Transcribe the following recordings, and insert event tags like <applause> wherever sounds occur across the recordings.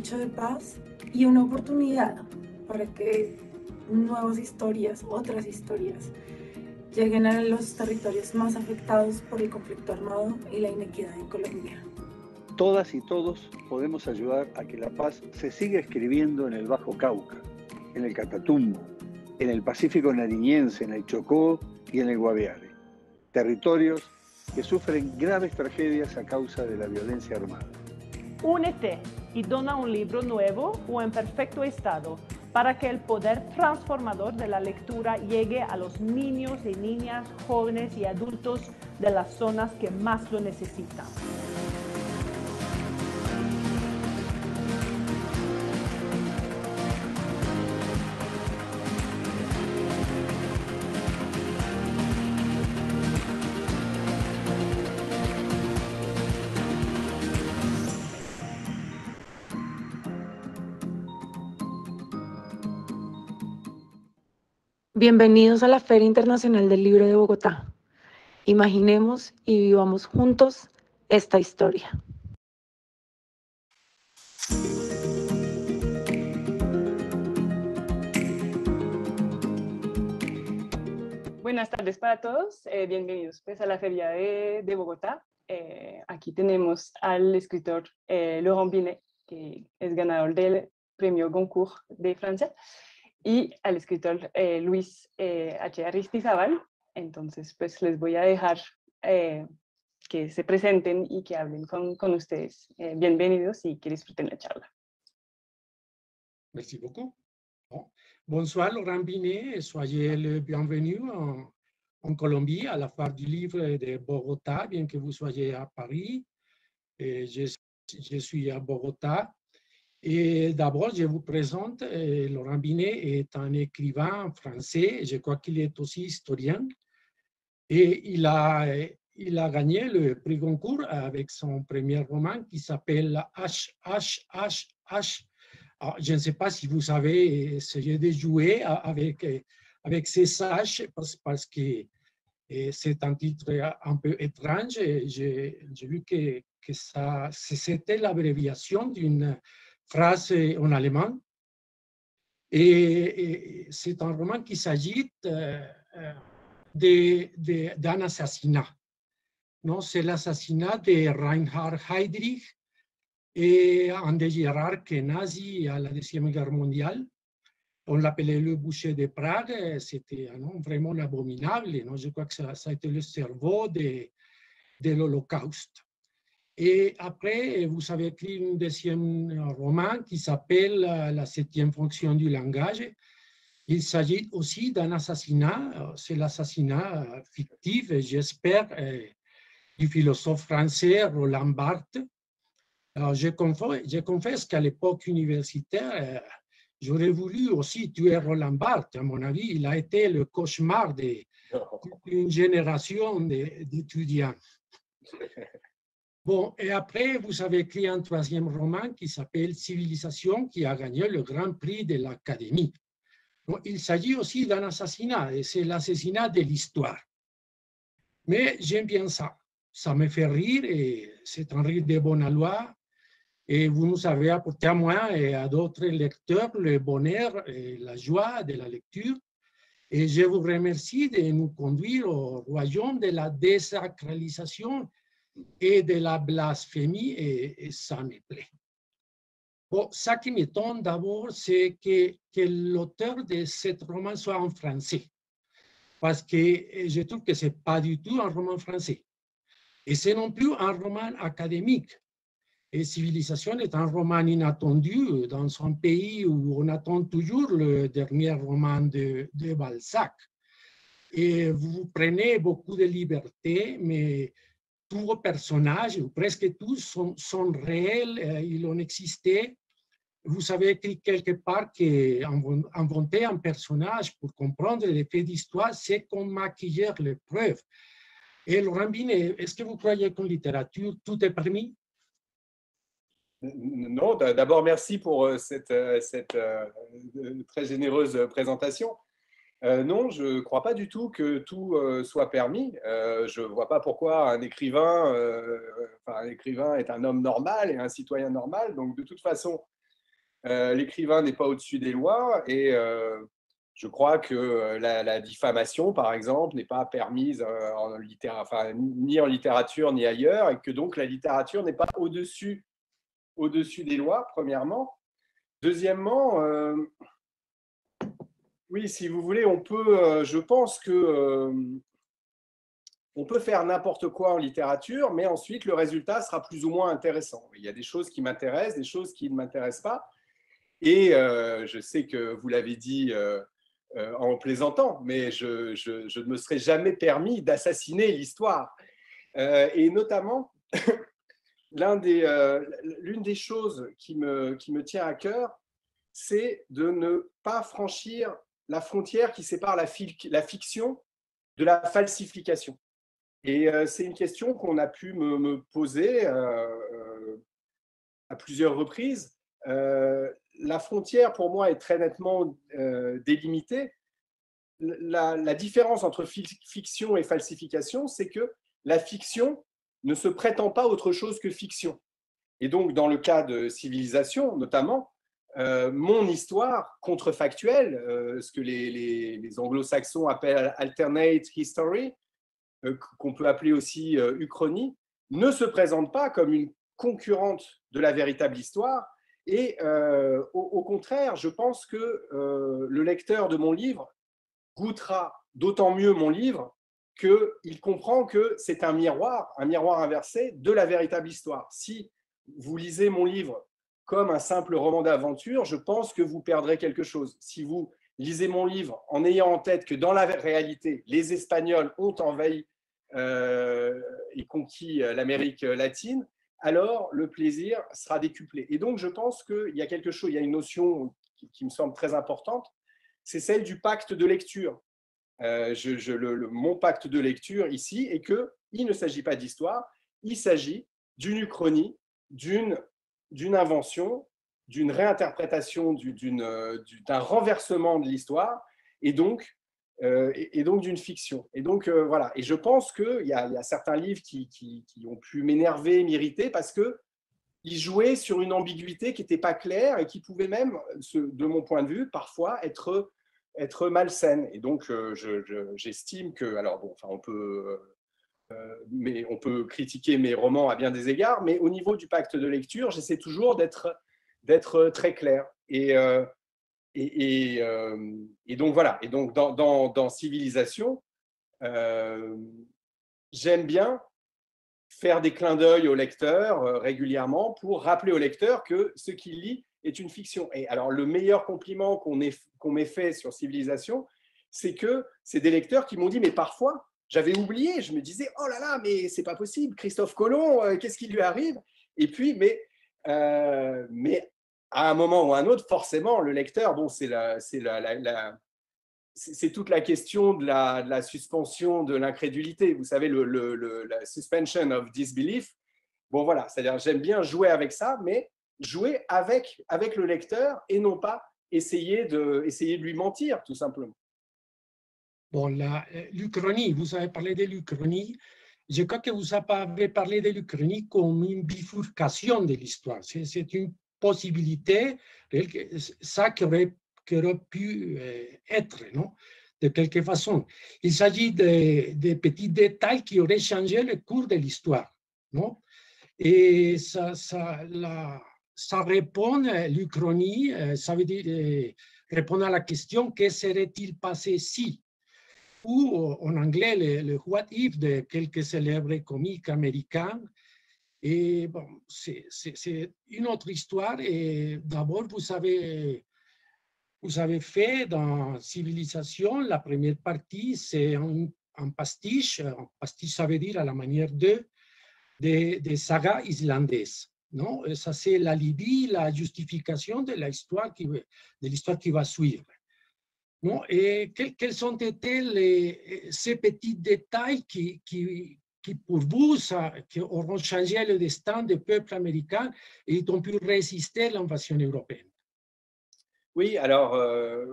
de paz y una oportunidad para que nuevas historias, otras historias, lleguen a los territorios más afectados por el conflicto armado y la inequidad en Colombia. Todas y todos podemos ayudar a que la paz se siga escribiendo en el Bajo Cauca, en el Catatumbo, en el Pacífico nariñense, en el Chocó y en el Guaviare. Territorios que sufren graves tragedias a causa de la violencia armada. Únete y dona un libro nuevo o en perfecto estado para que el poder transformador de la lectura llegue a los niños y niñas, jóvenes y adultos de las zonas que más lo necesitan. Bienvenidos a la Feria Internacional del Libro de Bogotá. Imaginemos y vivamos juntos esta historia. Buenas tardes para todos, eh, bienvenidos pues, a la Feria de, Bogotá. Eh, aquí tenemos al escritor eh, Laurent Binet, que es ganador del premio Goncourt de Francia y al escritor eh, Luis eh, H. Aristizabal. Entonces, pues les voy a dejar eh, que se presenten y que hablen con, con ustedes. bienvenidos y que disfruten la charla. Merci beaucoup. Bonsoir, Laurent Binet. Soyez le bienvenu en, en, Colombie à la Foire du Livre de Bogotá, bien que vous soyez à Paris. Et je, je suis à Bogotá Et d'abord, je vous présente, euh, Laurent Binet est un écrivain français, je crois qu'il est aussi historien, et il a, il a gagné le prix Goncourt avec son premier roman qui s'appelle H, H, H, je ne sais pas si vous savez essayer de jouer avec, avec ces H parce, parce que c'est un titre un peu étrange. J'ai vu que, que c'était l'abréviation d'une phrase en allemand. Et, c'est un roman qui s'agit euh, euh, d'un assassinat. Non, c'est l'assassinat de Reinhard Heydrich et un des hiérarques nazis à la Deuxième Guerre mondiale. On l'appelait le boucher de Prague. C'était vraiment abominable. Non? Je crois que ça, ça a été le cerveau de, de l'Holocauste. Et après, vous avez écrit un deuxième roman qui s'appelle La septième fonction du langage. Il s'agit aussi d'un assassinat, c'est l'assassinat fictif, j'espère, euh, du philosophe français Roland Barthes. Alors, je, confesse, je confesse qu'à l'époque universitaire, euh, j'aurais voulu aussi tuer Roland Barthes. À mon avis, il a été le cauchemar <laughs> d'une génération d'étudiants. <laughs> Bon, et après, vous avez écrit un troisième roman qui s'appelle Civilisation, qui a gagné le Grand Prix de l'Académie. Il s'agit aussi d'un assassinat, et c'est l'assassinat de l'histoire. Mais j'aime bien ça. Ça me fait rire, et c'est un rire de bonne loi. Et vous nous avez apporté à moi et à d'autres lecteurs le bonheur et la joie de la lecture. Et je vous remercie de nous conduire au royaume de la désacralisation et de la blasphémie et, ça me plaît. Bon, ça qui m'étonne d'abord, c'est que, que l'auteur de ce roman soit en français. Parce que je trouve que ce n'est pas du tout un roman français. Et c'est non plus un roman académique. Et Civilisation est un roman inattendu dans un pays où on attend toujours le dernier roman de, de Balzac. Et vous prenez beaucoup de liberté, mais tous vos personnages, ou presque tous, sont, réels, euh, ils ont existé. Vous avez écrit quelque part qu'inventer un personnage pour comprendre les faits d'histoire, c'est comme maquiller les preuves. Et Laurent Binet, est-ce que vous croyez qu'en littérature, tout est permis? Non, d'abord merci pour euh, cette, euh, cette très généreuse présentation. Euh, non, je ne crois pas du tout que tout euh, soit permis. Euh, je ne vois pas pourquoi un écrivain, est un homme normal et un citoyen normal. Donc, de toute façon, l'écrivain n'est pas au-dessus des lois et je crois que la, diffamation, par exemple, n'est pas permise ni en littérature ni ailleurs et que donc la littérature n'est pas au-dessus au -dessus des lois, premièrement. Deuxièmement, oui, si vous voulez, on peut, euh, je pense que euh, on peut faire n'importe quoi en littérature, mais ensuite le résultat sera plus ou moins intéressant. Il y a des choses qui m'intéressent, des choses qui ne m'intéressent pas. Et euh, je sais que vous l'avez dit en plaisantant, mais je, ne me serais jamais permis d'assassiner l'histoire. et notamment, <laughs> l'une des, choses qui me tient à cœur, c'est de ne pas franchir la frontière qui sépare la, fiction de la falsification. Et euh, c'est une question qu'on a pu me, poser euh, euh, à plusieurs reprises. la frontière, pour moi, est très nettement délimitée. La, différence entre fiction et falsification, c'est que la fiction ne se prétend pas autre chose que fiction. Et donc, dans le cas de civilisation, notamment, euh, mon histoire contrefactuelle, euh, ce que les, anglo-saxons appellent alternate history, euh, qu'on peut appeler aussi uchronie, ne se présente pas comme une concurrente de la véritable histoire. Et au, contraire, je pense que le lecteur de mon livre goûtera d'autant mieux mon livre qu'il comprend que c'est un miroir, un miroir inversé de la véritable histoire. Si vous lisez mon livre comme un simple roman d'aventure, je pense que vous perdrez quelque chose. Si vous lisez mon livre en ayant en tête que dans la réalité, les Espagnols ont envahi euh, et conquis euh, l'Amérique latine, alors le plaisir sera décuplé. Et donc, je pense qu'il y a quelque chose, il y a une notion qui, me semble très importante, c'est celle du pacte de lecture. Euh, je, le, mon pacte de lecture ici est que il ne s'agit pas d'histoire, il s'agit d'une uchronie, d'une d'une invention, d'une réinterprétation, euh, d'un renversement de l'histoire, et donc, euh, et, donc d'une fiction. Et donc, euh, voilà. Et je pense qu'il y, a certains livres qui, ont pu m'énerver, m'irriter, parce qu'ils jouaient sur une ambiguïté qui n'était pas claire et qui pouvait même, de mon point de vue, parfois être, être malsaine. Et donc, j'estime que, alors bon, enfin, on peut mais on peut critiquer mes romans à bien des égards, mais au niveau du pacte de lecture, j'essaie toujours d'être très clair. Et, euh, et, euh, donc voilà. Et donc dans, Civilisation, j'aime bien faire des clins d'œil au lecteur régulièrement pour rappeler au lecteur que ce qu'il lit est une fiction. Et alors le meilleur compliment qu'on m'ait fait sur Civilisation, c'est que c'est des lecteurs qui m'ont dit mais parfois j'avais oublié, je me disais, oh là là, mais c'est pas possible, Christophe Colomb, euh, qu'est-ce qui lui arrive? Et puis, mais, euh, mais à un moment ou à un autre, forcément, le lecteur, bon, c'est la, c'est la, c'est toute la question de la, suspension de l'incrédulité. Vous savez, le, le, la suspension of disbelief. Bon, voilà, c'est-à-dire j'aime bien jouer avec ça, mais jouer avec, avec le lecteur et non pas essayer de, essayer de lui mentir, tout simplement. Bon, euh, l'Uchronie, vous avez parlé de l'Uchronie. Je crois que vous avez parlé de l'Uchronie comme une bifurcation de l'histoire. C'est une possibilité, ça qui aurait, pu euh, être, de quelque façon. Il s'agit de, petits détails qui auraient changé le cours de l'histoire. Et ça, ça, la, ça répond, euh, ça veut dire répondre à la question que serait-il passé si ou en anglais le, What If de quelques célèbres comiques américains. Et bon, c'est une autre histoire. Et d'abord, vous avez, vous avez fait dans Civilisation, la première partie, c'est un, pastiche. Un pastiche, ça veut dire à la manière de, des de sagas islandaises. Non, ça c'est la Libye, la justification de l'histoire qui, qui va suivre. Et quels ont été les, ces petits détails qui, qui, qui pour vous, qui auront changé le destin des peuples américains et ont pu résister à l'invasion européenne? Oui, alors, euh,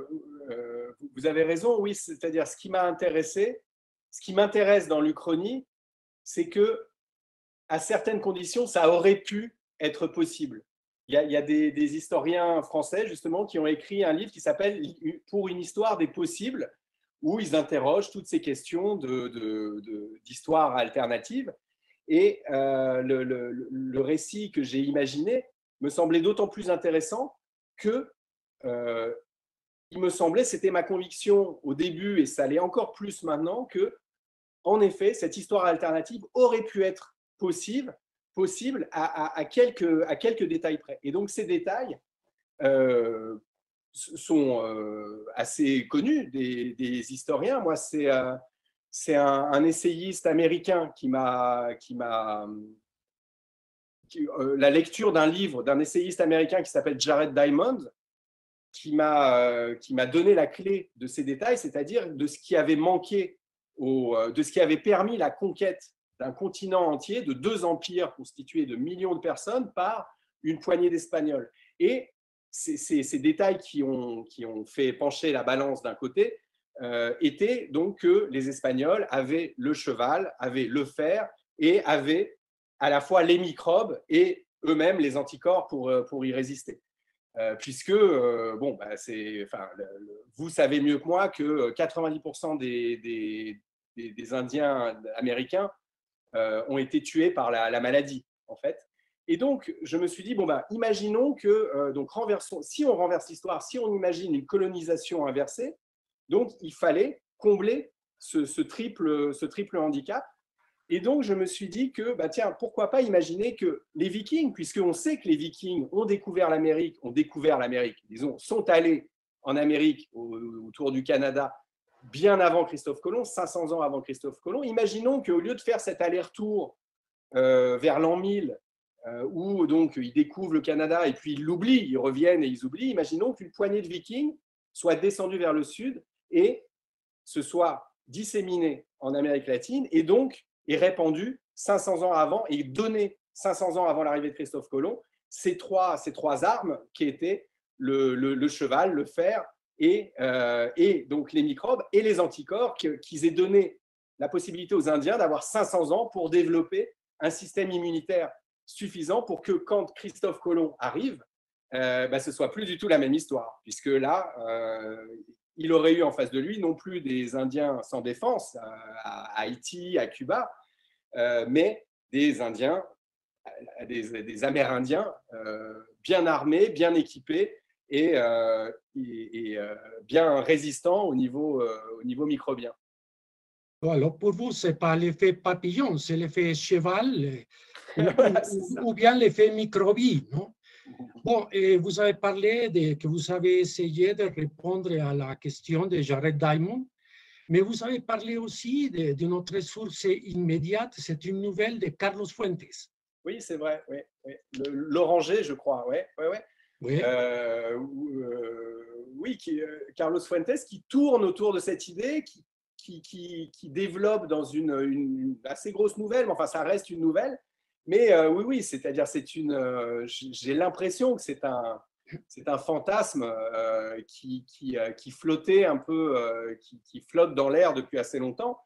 euh vous avez raison, oui, c'est-à-dire ce qui m'a intéressé, ce qui m'intéresse dans l'Uchronie, c'est que à certaines conditions, ça aurait pu être possible. Il y a, des, historiens français, justement, qui ont écrit un livre qui s'appelle Pour une histoire des possibles, où ils interrogent toutes ces questions d'histoire alternative. Et euh, le, récit que j'ai imaginé me semblait d'autant plus intéressant que euh, il me semblait, c'était ma conviction au début, et ça l'est encore plus maintenant, que, en effet, cette histoire alternative aurait pu être possible, possible à, quelques, à quelques détails près. Et donc, ces détails euh, sont euh, assez connus des, historiens. Moi, c'est c'est un, essayiste américain qui m'a qui la lecture d'un livre d'un essayiste américain qui s'appelle Jared Diamond qui m'a euh, donné la clé de ces détails, c'est-à-dire de ce qui avait manqué, au, euh, de ce qui avait permis la conquête d'un continent entier, de deux empires constitués de millions de personnes par une poignée d'Espagnols. Et ces, détails qui ont, qui ont fait pencher la balance d'un côté euh, étaient donc que les Espagnols avaient le cheval, avaient le fer et avaient à la fois les microbes et eux-mêmes les anticorps pour, pour y résister. Euh, puisque, euh, bon, bah, c'est, enfin, vous savez mieux que moi que 90% euh, des, des, Indiens américains ont été tués par la, maladie, en fait. Et donc, je me suis dit, bon, bah, imaginons que, donc, renversons, si on renverse l'histoire, si on imagine une colonisation inversée, donc il fallait combler ce, triple, ce triple handicap et donc, je me suis dit que, bah, tiens, pourquoi pas imaginer que les Vikings, puisqu'on sait que les Vikings ont découvert l'Amérique, ont découvert l'Amérique, disons, sont allés en Amérique, autour du Canada, bien avant Christophe Colomb, 500 ans avant Christophe Colomb. Imaginons qu'au lieu de faire cet aller-retour euh, vers l'an 1000, euh, où donc ils découvrent le Canada et puis ils l'oublient, ils reviennent et ils oublient, imaginons qu'une poignée de Vikings soit descendue vers le sud et se soit disséminée en Amérique latine et donc et répandu 500 ans avant et donné 500 ans avant l'arrivée de Christophe Colomb ces trois, ces trois armes qui étaient le, cheval, le fer et, euh, et, donc les microbes et les anticorps qu'ils aient donné la possibilité aux Indiens d'avoir 500 ans pour développer un système immunitaire suffisant pour que quand Christophe Colomb arrive, euh, bah, ce soit plus du tout la même histoire, puisque là, euh, il aurait eu en face de lui non plus des Indiens sans défense euh, à Haïti, à Cuba, mais des Indiens, des, Amérindiens bien armés, bien équipés et, bien résistants au niveau, au niveau microbien. Alors pour vous, ce n'est pas l'effet papillon, c'est l'effet cheval <laughs> ou, bien l'effet microbie, non? Bon, et vous avez parlé de que vous avez essayé de répondre à la question de Jared Diamond, mais vous avez parlé aussi de, notre source immédiate, c'est une nouvelle de Carlos Fuentes. Oui, c'est vrai, oui. L'oranger, je crois, ouais, ouais, ouais. Oui, euh, euh, oui euh, Carlos Fuentes qui tourne autour de cette idée, qui, qui, qui, développe dans une, assez grosse nouvelle, mais enfin ça reste une nouvelle, mais oui, oui, c'est-à-dire, c'est une. J'ai l'impression que c'est un, c'est un fantasme qui, qui, qui, flottait un peu, qui, qui, flotte dans l'air depuis assez longtemps.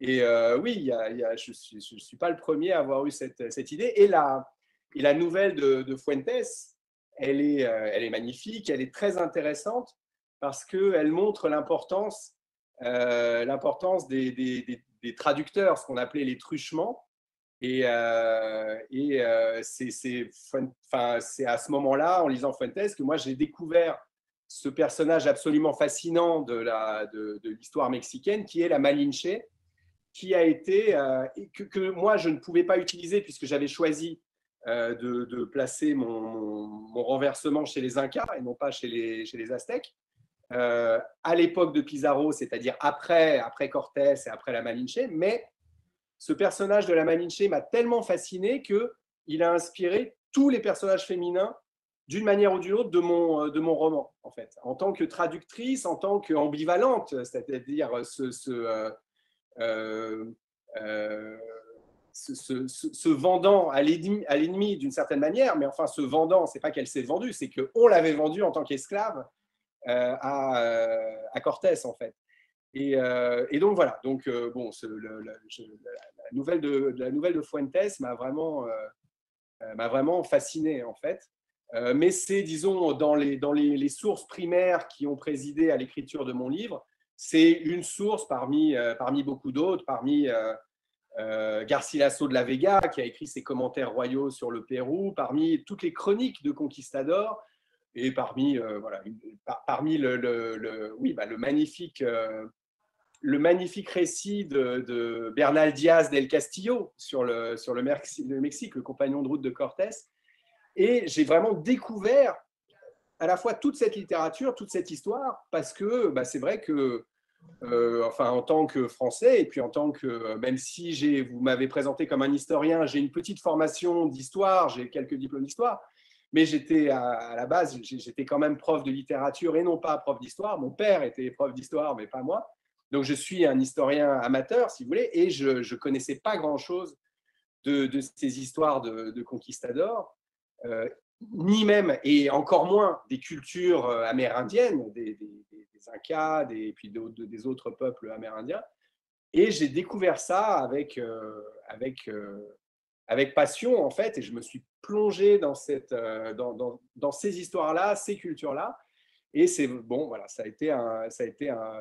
Et oui, je ne suis, pas le premier à avoir eu cette, cette idée. Et la, et la nouvelle de Fuentes, elle est, elle est magnifique, elle est très intéressante parce qu'elle montre l'importance l'importance des, traducteurs, ce qu'on appelait les truchements. Et, euh, euh, c'est à ce moment-là, en lisant Fuentes, que moi j'ai découvert ce personnage absolument fascinant de l'histoire mexicaine, qui est la Malinche, qui a été, euh, que, moi je ne pouvais pas utiliser puisque j'avais choisi de, placer mon, renversement chez les Incas et non pas chez les, chez Aztèques. à l'époque de Pizarro, c'est-à-dire après, après Cortés et après la Malinche, mais ce personnage de la Malinche m'a tellement fasciné qu'il a inspiré tous les personnages féminins d'une manière ou d'une autre de mon, euh, roman, en fait. En tant que traductrice, en tant qu'ambivalente, c'est-à-dire ce, euh, euh, ce, vendant à l'ennemi d'une certaine manière, mais enfin, ce vendant, c'est pas qu'elle s'est vendue, c'est qu'on l'avait vendue en tant qu'esclave à, à Cortés, en fait. Et, et, donc voilà, donc bon, la, nouvelle de, la nouvelle de Fuentes m'a vraiment, m'a vraiment fasciné en fait. mais c'est, disons, dans, les, dans les, sources primaires qui ont présidé à l'écriture de mon livre, c'est une source parmi, parmi beaucoup d'autres, parmi euh, Garcilaso de la Vega, qui a écrit ses commentaires royaux sur le Pérou, parmi toutes les chroniques de conquistadors, et parmi, euh, voilà, parmi le, oui, bah, le, magnifique, euh, le magnifique récit de, Bernal Diaz del Castillo sur, le, sur le, Mexique, le compagnon de route de Cortés. Et j'ai vraiment découvert à la fois toute cette littérature, toute cette histoire, parce que bah, c'est vrai que euh, enfin en tant que Français, et puis en tant que, euh, même si vous m'avez présenté comme un historien, j'ai une petite formation d'histoire, j'ai quelques diplômes d'histoire, mais j'étais à, la base, j'étais quand même prof de littérature et non pas prof d'histoire. Mon père était prof d'histoire, mais pas moi. Donc je suis un historien amateur, si vous voulez, et je ne connaissais pas grand-chose de, ces histoires de, conquistadors, euh, ni même, et encore moins, des cultures amérindiennes, des, Incas et puis des autres peuples amérindiens. Et j'ai découvert ça avec, euh, avec, euh, avec passion, en fait, et je me suis plongé dans, cette, euh, dans, dans, ces histoires-là, ces cultures-là. Et c'est bon, voilà, ça a été, un, ça a été un,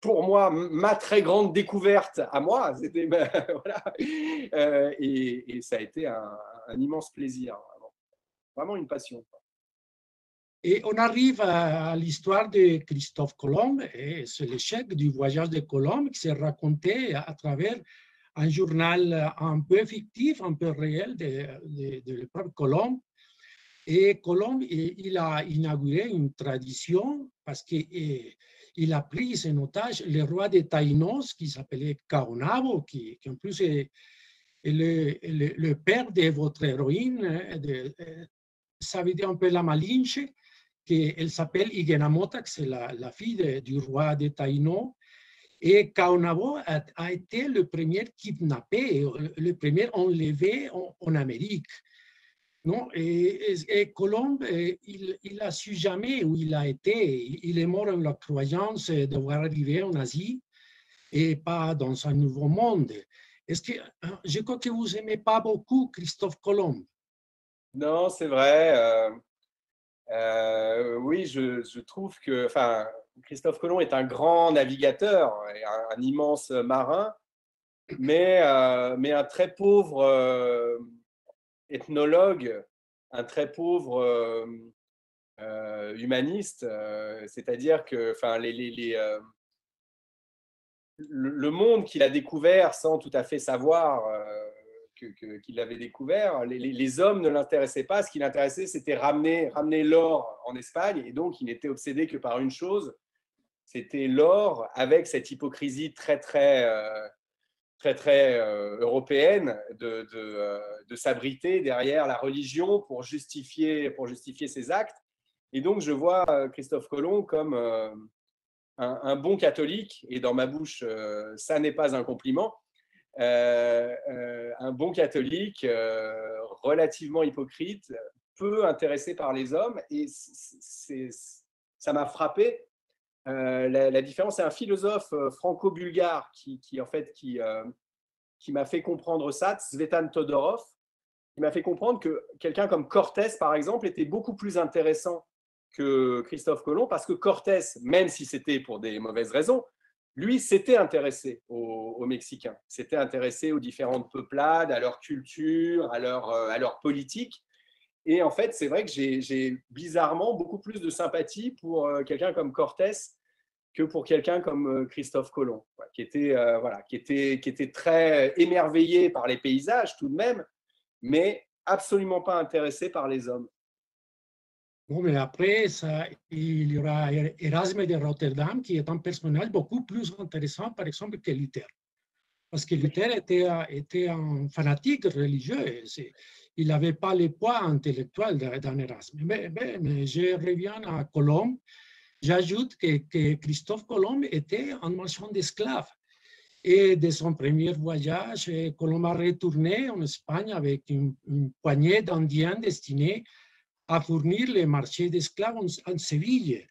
pour moi ma très grande découverte à moi. <laughs> C'était voilà, et, ça a été un, un immense plaisir, vraiment, vraiment une passion. Et on arrive à, l'histoire de Christophe Colomb, et c'est l'échec du voyage de Colomb qui s'est raconté à, travers un journal un peu fictif, un peu réel de, de, de Colomb. Et Colomb, il a inauguré une tradition parce qu'il a pris en otage le roi de Taïnos qui s'appelait Kaonabo, qui, en plus est, le, père de votre héroïne, de, ça veut dire un peu la Malinche, qu'elle s'appelle Igenamota, c'est la, la, fille du roi de Taïno. Et Kaonabo a, été le premier kidnappé, le premier enlevé en, Amérique. Non? Et, et, Colomb, eh, il, il a su jamais où il a été. Il est mort en la croyance de voir arriver en Asie et pas dans un nouveau monde. Est-ce que je crois que vous n'aimez pas beaucoup Christophe Colomb Non, c'est vrai. Euh, euh, oui, je, trouve que Christophe Colomb est un grand navigateur, un, immense marin, mais, euh, mais un très pauvre euh, ethnologue, un très pauvre humaniste. C'est-à-dire que enfin, le, monde qu'il a découvert sans tout à fait savoir qu'il avait découvert, les, hommes ne l'intéressaient pas. Ce qui l'intéressait, c'était ramener, ramener l'or en Espagne. Et donc, il n'était obsédé que par une chose, c'était l'or avec cette hypocrisie très, très, euh, très, très euh, européenne euh, de s'abriter derrière la religion pour justifier, pour justifier ses actes. Et donc, je vois Christophe Colomb comme un, bon catholique. Et dans ma bouche, ça n'est pas un compliment un bon catholique euh, relativement hypocrite, peu intéressé par les hommes, et ça m'a frappé. La, différence, c'est un philosophe franco-bulgare qui, en fait, qui, qui m'a fait comprendre ça, Svetan Todorov, qui m'a fait comprendre que quelqu'un comme Cortés, par exemple, était beaucoup plus intéressant que Christophe Colomb, parce que Cortés, même si c'était pour des mauvaises raisons, lui s'était intéressé aux, Mexicains, s'était intéressé aux différentes peuplades, à leur culture, à leur, euh, à leur politique. Et en fait, c'est vrai que j'ai bizarrement beaucoup plus de sympathie pour euh, quelqu'un comme Cortés que pour quelqu'un comme euh, Christophe Colomb, qui, était, voilà, qui, était, qui était très émerveillé par les paysages tout de même, mais absolument pas intéressé par les hommes. Bon, mais après, ça, il y aura Erasme de Rotterdam, qui est un personnage beaucoup plus intéressant, par exemple, que Luther. Parce que Luther était, un fanatique religieux. Il n'avait pas le poids intellectuel d'un Erasme. Mais, mais, je reviens à Colomb. J'ajoute que, que, Christophe Colomb était un marchand d'esclaves. Et de son premier voyage, Colomb a retourné en Espagne avec une poignée d'Indiens destinés à fournir les marchés d'esclaves en, Séville.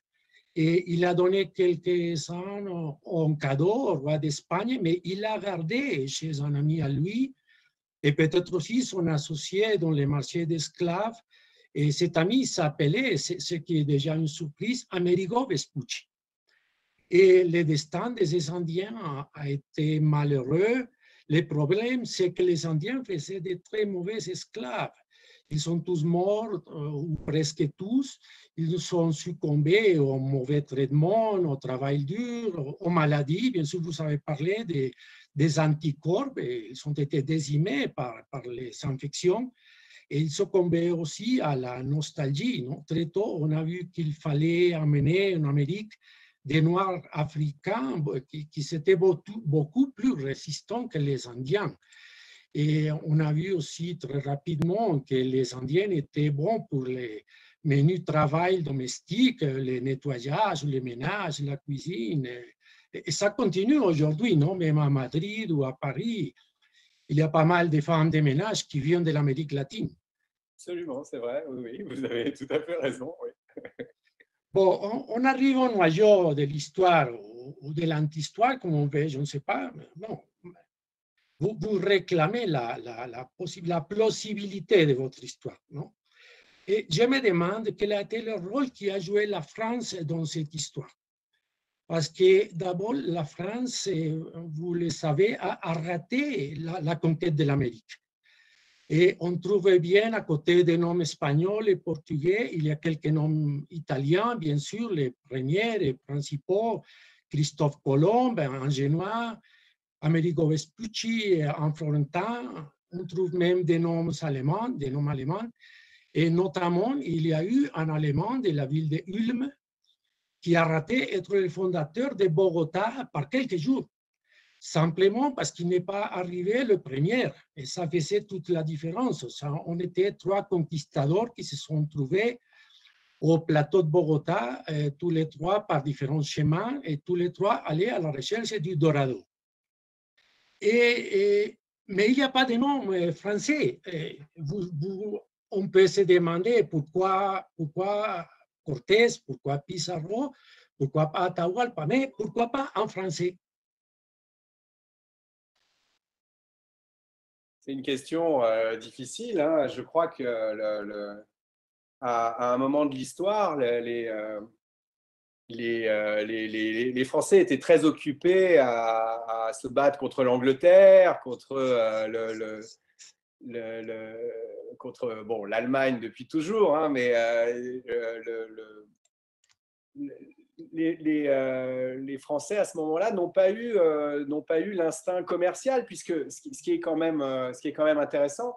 Et il a donné quelques-uns en cadeau au roi d'Espagne, mais il l'a gardé chez un ami à lui, et peut-être aussi son associé dans les marchés d'esclaves. Et cet ami s'appelait, ce qui est déjà une surprise, Amerigo Vespucci. Et le destin des Indiens a, été malheureux. Le problème, c'est que les Indiens faisaient de très mauvais esclaves. Ils sont tous morts, euh, ou presque tous. Ils sont succombés au mauvais traitement, au travail dur, aux maladies. Bien sûr, vous avez parlé des, anticorps. Ils ont été décimés par, par les infections. Et ils succombaient aussi à la nostalgie. Non? Très tôt, on a vu qu'il fallait amener en Amérique des Noirs africains qui, étaient beaucoup plus résistants que les Indiens. Et on a vu aussi très rapidement que les Indiens étaient bons pour les menus travail domestique, les nettoyages, les ménages, la cuisine. Et ça continue aujourd'hui, non? Même à Madrid ou à Paris, il y a pas mal de femmes de ménage qui viennent de l'Amérique latine. Absolument, c'est vrai, oui, vous avez tout à fait raison. Oui. <laughs> Bon, on, arrive au noyau de l'histoire ou, de l'anti-histoire, comme on veut, je ne sais pas. Non. Vous, réclamez la, la, la, la, plausibilité de votre histoire, non? Et je me demande quel a été le rôle qui a joué la France dans cette histoire. Parce que d'abord, la France, vous le savez, a, raté la conquête de l'Amérique. Et on trouve bien à côté des noms espagnols et portugais, il y a quelques noms italiens, bien sûr, les premiers et principaux, Christophe Colomb, génois, Amerigo Vespucci en florentin. On trouve même des noms allemands, des noms allemands. Et notamment, il y a eu un Allemand de la ville de Ulm qui a raté être le fondateur de Bogota par quelques jours simplement parce qu'il n'est pas arrivé le premier. Et ça faisait toute la différence. On était trois conquistadors qui se sont trouvés au plateau de Bogota, euh, tous les trois par différents chemins, et tous les trois allaient à la recherche du Dorado. Mais il n'y a pas de nom euh, français. Vous, on peut se demander pourquoi, Cortés, pourquoi Pizarro, pourquoi pas Atahualpa, mais pourquoi pas en français? C'est une question euh, difficile. Hein. Je crois que à, un moment de l'histoire, les, euh, euh, les, Français étaient très occupés à, se battre contre l'Angleterre, contre bon l'Allemagne depuis toujours, hein, mais euh, les, Français à ce moment-là n'ont pas eu, euh, l'instinct commercial, puisque euh, ce qui est quand même intéressant,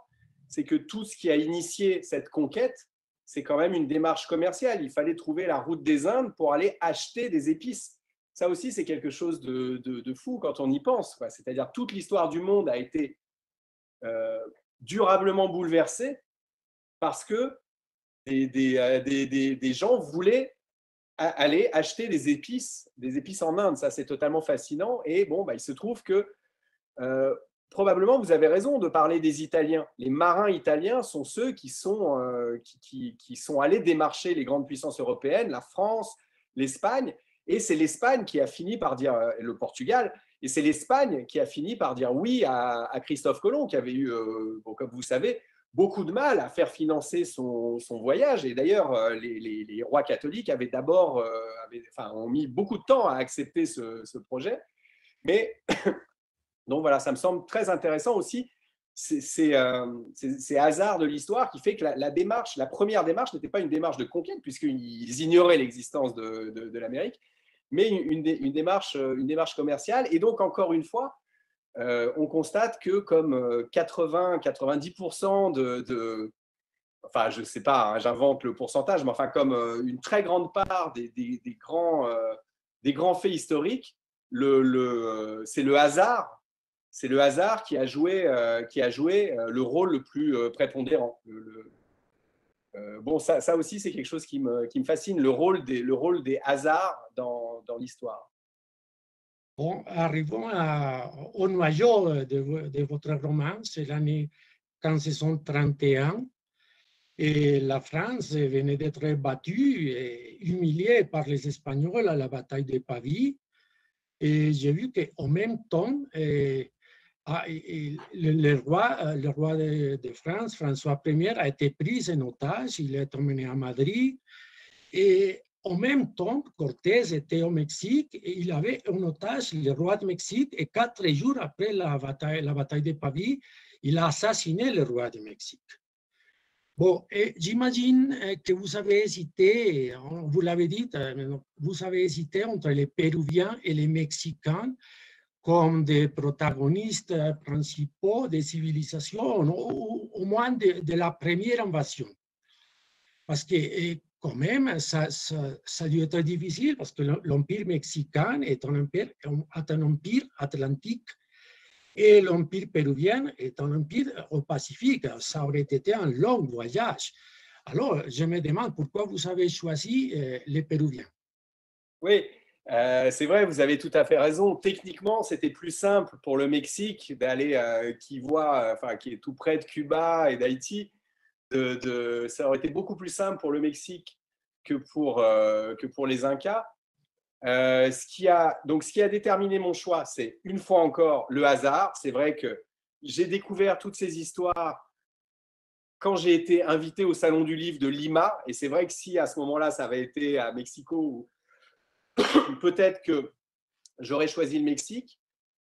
c'est que tout ce qui a initié cette conquête, c'est quand même une démarche commerciale. Il fallait trouver la route des Indes pour aller acheter des épices. Ça aussi, c'est quelque chose de, de, fou quand on y pense. C'est-à-dire toute l'histoire du monde a été durablement bouleversée parce que des, des, des, des gens voulaient aller acheter des épices, des épices en Inde. Ça, c'est totalement fascinant. Et bon, bah, il se trouve que euh, probablement, vous avez raison de parler des Italiens. Les marins italiens sont ceux qui sont, euh, qui, qui, sont allés démarcher les grandes puissances européennes, la France, l'Espagne. Et c'est l'Espagne qui a fini par dire, euh, le Portugal, et c'est l'Espagne qui a fini par dire oui à, Christophe Colomb, qui avait eu, bon, comme vous savez, beaucoup de mal à faire financer son, voyage. Et d'ailleurs, euh, les, rois catholiques avaient d'abord, euh, enfin, ont mis beaucoup de temps à accepter ce, projet. Mais donc voilà, ça me semble très intéressant aussi. C'est euh, ces hasards de l'histoire qui fait que la, démarche, la première démarche n'était pas une démarche de conquête, puisqu'ils ignoraient l'existence de, l'Amérique, mais une, une, démarche, une démarche commerciale. Et donc, encore une fois, euh, on constate que comme 80-90% euh, de, enfin je ne sais pas, hein, j'invente le pourcentage, mais enfin comme euh, une très grande part des, grands, des grands faits historiques, le, c'est le hasard, c'est le hasard qui a joué, qui a joué le rôle le plus prépondérant. bon, ça, ça aussi, c'est quelque chose qui me, qui me, fascine, le rôle des, le rôle des hasards dans, dans l'histoire. Bon, arrivons à, au noyau de, votre roman, c'est l'année 1531, et la France venait d'être battue et humiliée humilié par les Espagnols à la bataille de Pavie. Et j'ai vu qu'en même temps, ah, le, roi, le roi de, France, François Ier, a été pris en otage, il est emmené à Madrid. Et en même temps, Cortés était au Mexique et il avait en otage le roi de Mexique et quatre jours après la bataille, la bataille de Pavie, il a assassiné le roi de Mexique. Bon, j'imagine euh, que vous avez hésité, vous l'avez dit, euh, vous avez hésité entre les Péruviens et les Mexicains comme des protagonistes principaux des civilisations, ou au moins de, la première invasion. Parce que quand même, ça, ça, a dû être difficile parce que l'Empire mexicain est un empire, un empire atlantique et l'Empire péruvien est un empire au Pacifique. Ça aurait été un long voyage. Alors, je me demande pourquoi vous avez choisi euh, les Péruviens. Oui, euh, c'est vrai, vous avez tout à fait raison. Techniquement, c'était plus simple pour le Mexique d'aller, euh, qui voit, enfin, qui est tout près de Cuba et d'Haïti, ça aurait été beaucoup plus simple pour le Mexique que pour, euh, que pour les Incas. Euh, ce, qui a, donc, ce qui a déterminé mon choix, c'est une fois encore le hasard. C'est vrai que j'ai découvert toutes ces histoires quand j'ai été invité au Salon du Livre de Lima. Et c'est vrai que si à ce moment-là, ça avait été à Mexico, <coughs> peut-être que j'aurais choisi le Mexique.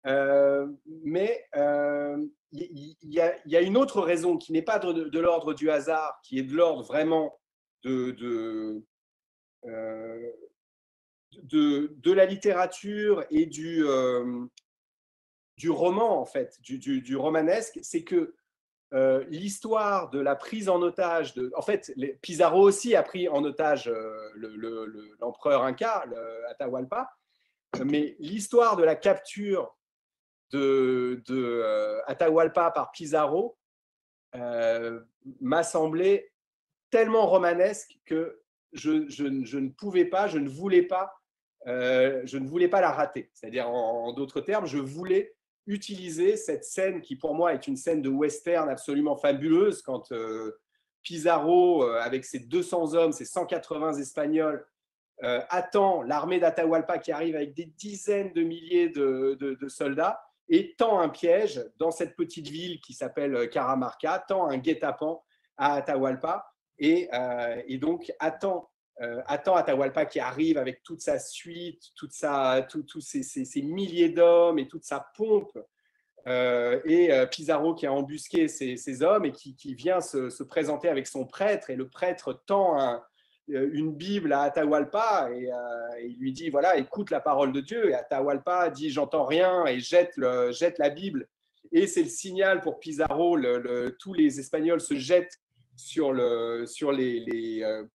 Euh, mais il y, a une autre raison qui n'est pas de, l'ordre du hasard, qui est de l'ordre vraiment de, euh, la littérature et du, euh, roman, en fait, du, romanesque, c'est que euh, l'histoire de la prise en otage de. En fait, Pizarro aussi a pris en otage l'empereur le, Inca, Atahualpa, mais l'histoire de la capture de, de Atahualpa par Pizarro m'a semblé tellement romanesque que je, je, ne pouvais pas, je ne voulais pas, je ne voulais pas la rater. C'est-à-dire, en, d'autres termes, je voulais utiliser cette scène qui, pour moi, est une scène de western absolument fabuleuse quand Pizarro, avec ses 200 hommes, ses 180 Espagnols, attend l'armée d'Atahualpa qui arrive avec des dizaines de milliers de, soldats et tend un piège dans cette petite ville qui s'appelle Caramarca, tend un guet-apens à Atahualpa euh, et donc attend, euh, attend Atahualpa qui arrive avec toute sa suite, sa, tous ces, ces, milliers d'hommes et toute sa pompe. Euh, et Pizarro qui a embusqué ces, hommes et qui, vient se, se, présenter avec son prêtre et le prêtre tend un, une Bible à Atahualpa et, il lui dit voilà écoute la parole de Dieu et Atahualpa dit j'entends rien et jette, la Bible et c'est le signal pour Pizarro tous les Espagnols se jettent sur, le, sur, les, euh, euh,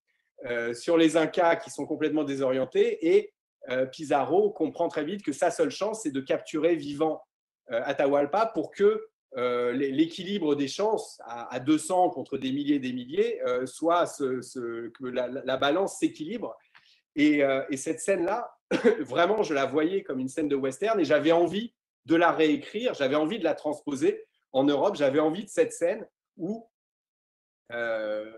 sur les Incas qui sont complètement désorientés et euh, Pizarro comprend très vite que sa seule chance, c'est de capturer vivant Atahualpa pour que l'équilibre des chances à, 200 contre des milliers et des milliers soit ce, que la, balance s'équilibre. Et, et, cette scène-là, <coughs> vraiment, je la voyais comme une scène de western et j'avais envie de la réécrire, j'avais envie de la transposer en Europe, j'avais envie de cette scène où euh,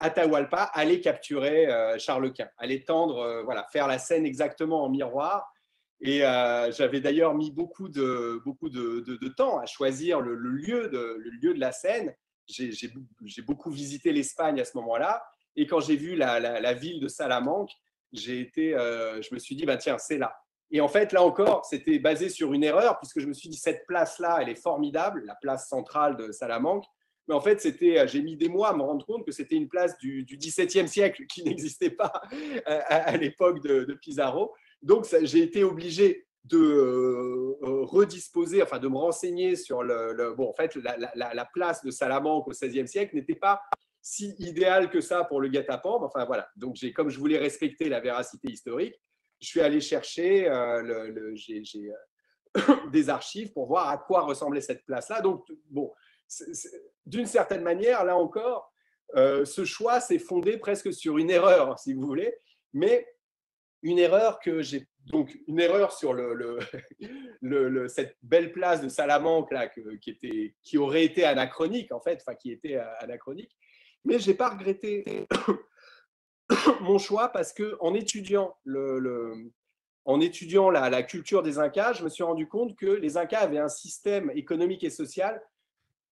Atahualpa allait capturer euh, Charles Quint, allait tendre, euh, voilà, faire la scène exactement en miroir. Et j'avais d'ailleurs mis beaucoup de, beaucoup de, temps à choisir le, lieu, de, le lieu de la scène. J'ai beaucoup visité l'Espagne à ce moment-là. Et quand j'ai vu la, la, ville de Salamanque, j'ai été, je me suis dit, bah, tiens, c'est là. Et en fait, là encore, c'était basé sur une erreur, puisque je me suis dit, cette place-là, elle est formidable, la place centrale de Salamanque. Mais en fait, c'était, euh, j'ai mis des mois à me rendre compte que c'était une place du, XVIIe siècle qui <laughs> n'existait pas euh, à, l'époque de, Pizarro. Donc, j'ai été obligé de euh, redisposer, enfin de me renseigner sur le, bon, en fait, la, place de Salamanque au XVIe siècle n'était pas si idéale que ça pour le guet-apens. Enfin voilà, donc j'ai, comme je voulais respecter la véracité historique, je suis allé chercher le, j'ai, <coughs> des archives pour voir à quoi ressemblait cette place-là. Donc bon, d'une certaine manière, là encore, euh, ce choix s'est fondé presque sur une erreur, si vous voulez, mais une erreur que j'ai donc une erreur sur le, <laughs> cette belle place de Salamanque là, qui, était, qui aurait été anachronique en fait, enfin qui était euh, anachronique, mais j'ai pas regretté <coughs> mon choix parce que en étudiant, le, en étudiant la, la, culture des Incas, je me suis rendu compte que les Incas avaient un système économique et social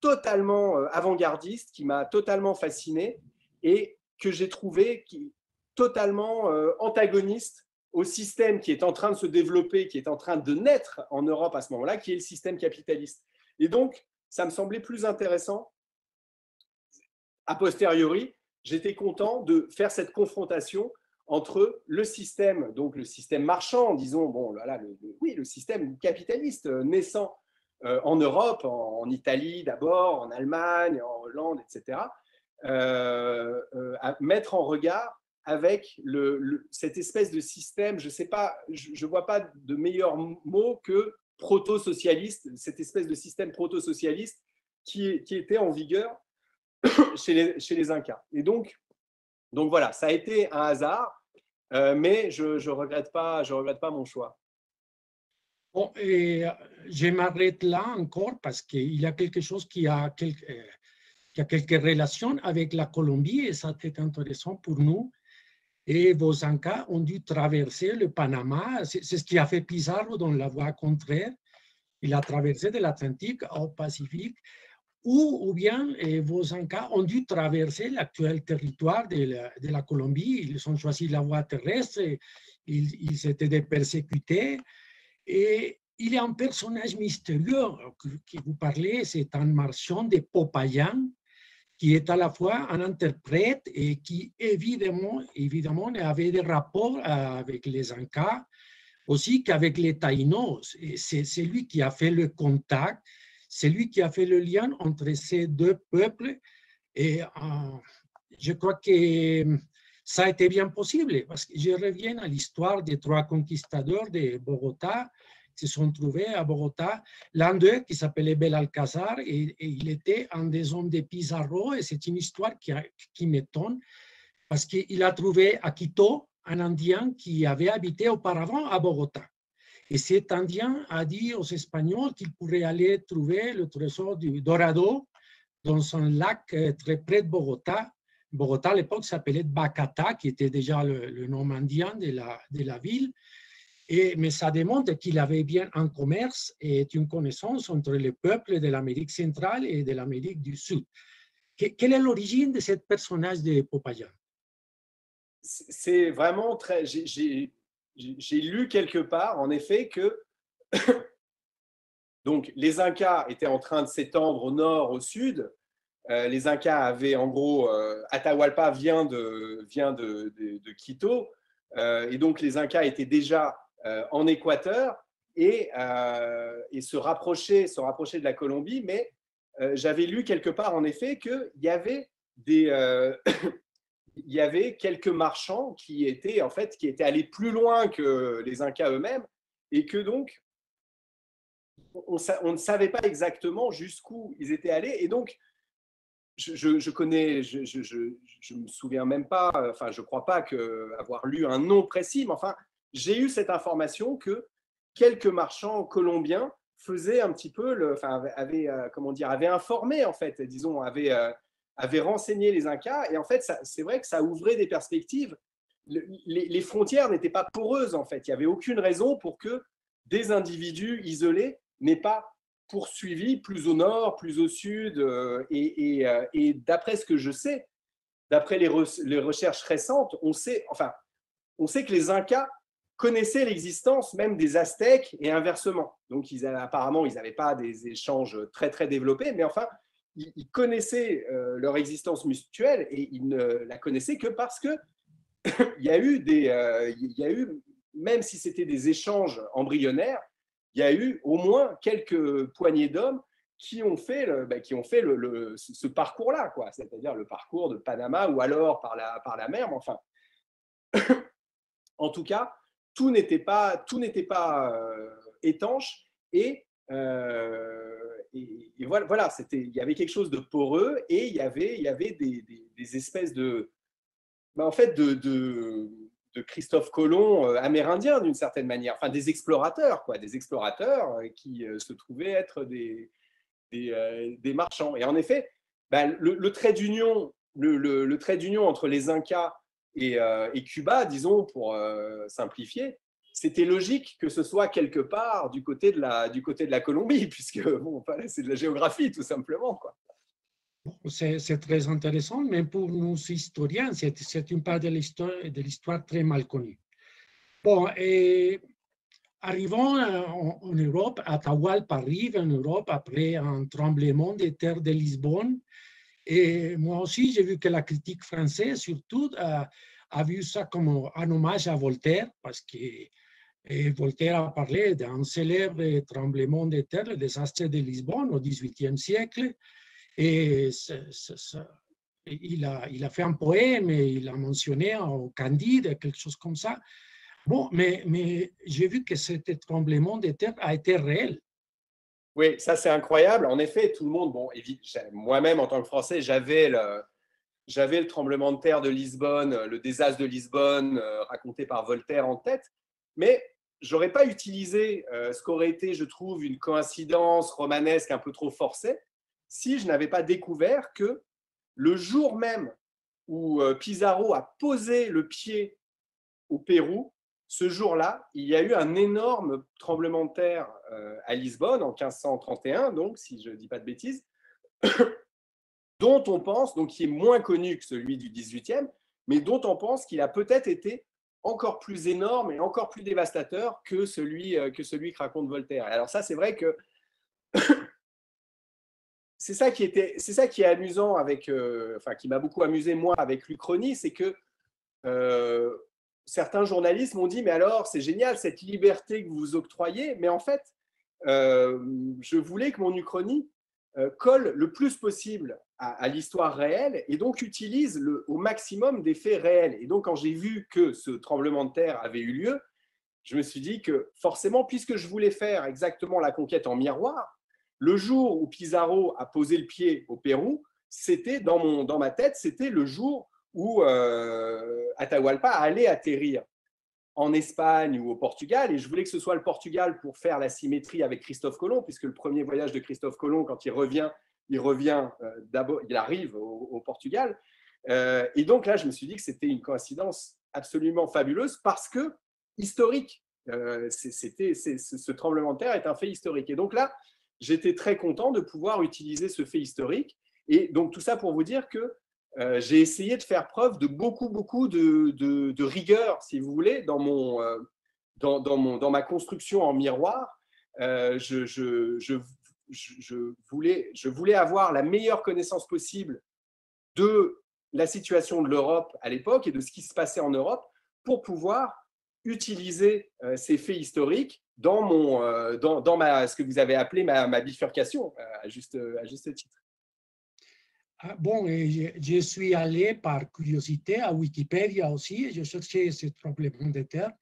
totalement euh, avant-gardiste qui m'a totalement fasciné et que j'ai trouvé qui, totalement euh, antagoniste au système qui est en train de se développer, qui est en train de naître en Europe à ce moment-là, qui est le système capitaliste. Et donc, ça me semblait plus intéressant, a posteriori, j'étais content de faire cette confrontation entre le système, donc le système marchand, disons, bon, là, oui, le système capitaliste naissant euh, en Europe, en, Italie d'abord, en Allemagne, en Hollande, etc., euh, euh, à mettre en regard avec cette espèce de système, je sais pas, je ne vois pas de meilleur mot que proto-socialiste, cette espèce de système proto-socialiste qui, était en vigueur <coughs> chez les, Incas. Et donc, donc voilà, ça a été un hasard, mais je ne regrette, je regrette pas mon choix. Euh, je m'arrête là encore parce qu'il y a quelque chose qui a, quelque, euh, qui a quelques relations avec la Colombie et ça c'est intéressant pour nous et vos Incas ont dû traverser le Panama. C'est ce qui a fait Pizarro dans la voie contraire. Il a traversé de l'Atlantique au Pacifique. Ou, bien vos Incas ont dû traverser l'actuel territoire de la, de la, Colombie. Ils ont choisi la voie terrestre. Ils, ils étaient persécutés. Et il a un personnage mystérieux qui vous parlez, c'est un marchand de Popayan qui est à la fois un interprète et qui évidemment, évidemment avait des rapports avec les Incas, aussi qu'avec les Taïnos. C'est lui qui a fait le contact, c'est lui qui a fait le lien entre ces deux peuples. Et euh, je crois que ça a été bien possible, parce que je reviens à l'histoire des trois conquistadors de Bogota, se sont trouvés à Bogota. L'un d'eux, qui s'appelait Belalcazar, et, et, il était un des hommes de Pizarro, et c'est une histoire qui, qui m'étonne, parce qu'il a trouvé à Quito un Indien qui avait habité auparavant à Bogota. Et cet Indien a dit aux Espagnols qu'il pourrait aller trouver le trésor du Dorado dans un lac euh, très près de Bogota. Bogota, à l'époque, s'appelait Bacata, qui était déjà le, nom indien de la, ville. Mais ça démontre qu'il avait bien un commerce et une connaissance entre les peuples de l'Amérique centrale et de l'Amérique du Sud. quelle est l'origine de ce personnage de Popayan C'est vraiment très. J'ai lu quelque part, en effet, que <coughs> donc les Incas étaient en train de s'étendre au nord, au sud. Euh, les Incas avaient, en gros, euh, Atahualpa vient de, vient de, Quito, euh, et donc les Incas étaient déjà en Équateur et, et, se, rapprocher, se rapprocher de la Colombie. Mais j'avais lu quelque part, en effet, qu'il y avait des... <coughs> il y avait quelques marchands qui étaient en fait qui étaient allés plus loin que les Incas eux-mêmes et que donc on, on, ne savait pas exactement jusqu'où ils étaient allés et donc je, connais, je, me souviens même pas, enfin je crois pas avoir lu un nom précis, mais enfin j'ai eu cette information que quelques marchands colombiens faisaient un petit peu, enfin, avaient, euh, comment dire, avaient informé, en fait, disons, avaient, euh, avaient renseigné les Incas. Et en fait, c'est vrai que ça ouvrait des perspectives. les, les, frontières n'étaient pas poreuses, en fait. Il n'y avait aucune raison pour que des individus isolés n'aient pas poursuivi plus au nord, plus au sud. Euh, et, et, d'après ce que je sais, d'après les, re, les recherches récentes, on sait, enfin, on sait que les Incas connaissaient l'existence même des Aztèques et inversement. Donc, ils avaient, apparemment, ils n'avaient pas des échanges très, très développés, mais enfin, ils, connaissaient euh, leur existence mutuelle et ils ne la connaissaient que parce que <coughs> il y a eu des, euh, il y a eu, même si c'était des échanges embryonnaires, il y a eu au moins quelques poignées d'hommes qui ont fait, le, bah, qui ont fait ce parcours-là, quoi. C'est-à-dire le parcours de Panama ou alors par la, par la mer, mais enfin. <coughs> en tout cas, tout n'était pas, tout n'était pas euh, étanche et, euh, et, voilà, voilà c'était, il y avait quelque chose de poreux et il y avait, il y avait des, des, espèces de, ben en fait, de, de, Christophe Colomb euh, amérindien d'une certaine manière, enfin des explorateurs, quoi, des explorateurs euh, qui euh, se trouvaient être des, marchands. Et en effet, ben, le, trait d'union, le, trait d'union entre les Incas et, Cuba, disons, pour simplifier, c'était logique que ce soit quelque part du côté de la, du côté de la Colombie, <laughs> puisque bon, c'est de la géographie tout simplement. Quoi. C'est très intéressant, mais pour nous historiens, c'est une part de l'histoire très mal connue. Bon, et arrivons en, en Europe, Atahualpa arrive en Europe après un tremblement de terre de Lisbonne. Et moi aussi, j'ai vu que la critique française, surtout, a, vu ça comme un hommage à Voltaire, parce que Voltaire a parlé d'un célèbre tremblement de terre, le désastre de Lisbonne au XVIIIe siècle. Et il, a, fait un poème et il a mentionné au Candide, quelque chose comme ça. Bon, mais, j'ai vu que ce tremblement de terre a été réel. Oui, ça c'est incroyable. En effet, tout le monde, bon, moi-même en tant que Français, j'avais le, j'avais le tremblement de terre de Lisbonne, le désastre de Lisbonne euh, raconté par Voltaire en tête. Mais j'aurais pas utilisé euh, ce qu'aurait été, je trouve, une coïncidence romanesque un peu trop forcée si je n'avais pas découvert que le jour même où euh, Pizarro a posé le pied au Pérou, ce jour-là, il y a eu un énorme tremblement de terre euh, à Lisbonne en 1531, donc si je ne dis pas de bêtises, <coughs> dont on pense, donc qui est moins connu que celui du 18e, mais dont on pense qu'il a peut-être été encore plus énorme et encore plus dévastateur que celui euh, que, celui que raconte Voltaire. Alors ça, c'est vrai que c'est ça qui était, c'est ça qui est amusant avec, euh, enfin qui m'a beaucoup amusé moi avec l'Uchronie, c'est que euh, certains journalistes m'ont dit mais alors c'est génial cette liberté que vous octroyez, mais en fait je voulais que mon Uchronie colle le plus possible à, l'histoire réelle et donc utilise au maximum des faits réels. Et donc, quand j'ai vu que ce tremblement de terre avait eu lieu, je me suis dit que forcément, puisque je voulais faire exactement la conquête en miroir, le jour où Pizarro a posé le pied au Pérou, c'était dans, dans ma tête, c'était le jour où euh, Atahualpa allait atterrir en Espagne ou au Portugal. Et je voulais que ce soit le Portugal pour faire la symétrie avec Christophe Colomb, puisque le premier voyage de Christophe Colomb, quand il revient il revient euh, d'abord, il arrive au, Portugal. Euh, et donc là, je me suis dit que c'était une coïncidence absolument fabuleuse parce que historique. C'était, ce tremblement de terre est un fait historique. Et donc là, j'étais très content de pouvoir utiliser ce fait historique. Et donc tout ça pour vous dire que j'ai essayé de faire preuve de beaucoup, beaucoup de, rigueur, si vous voulez, dans, mon, dans, mon, dans ma construction en miroir. je, je, je, voulais, je voulais avoir la meilleure connaissance possible de la situation de l'Europe à l'époque et de ce qui se passait en Europe pour pouvoir utiliser euh, ces faits historiques dans, mon, euh, dans, dans ma, ce que vous avez appelé ma, bifurcation, euh, à juste, à juste titre. Ah, bon, je, suis allé par curiosité à Wikipédia aussi, je cherchais ce tremblement de terre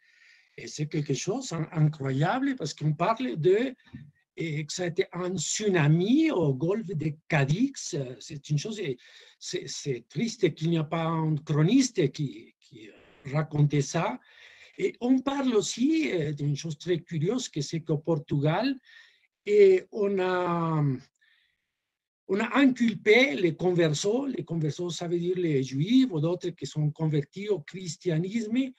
et c'est quelque chose d'incroyable parce qu'on parle de et que été un tsunami au golfe de Cadix. C'est une chose, c'est triste qu'il n'y a pas un chroniste qui, qui racontait ça. Et on parle aussi euh, d'une chose très curieuse, que c'est qu'au Portugal, on a, on a inculpé les conversos, les conversos, ça veut dire les juifs ou d'autres qui sont convertis au christianisme,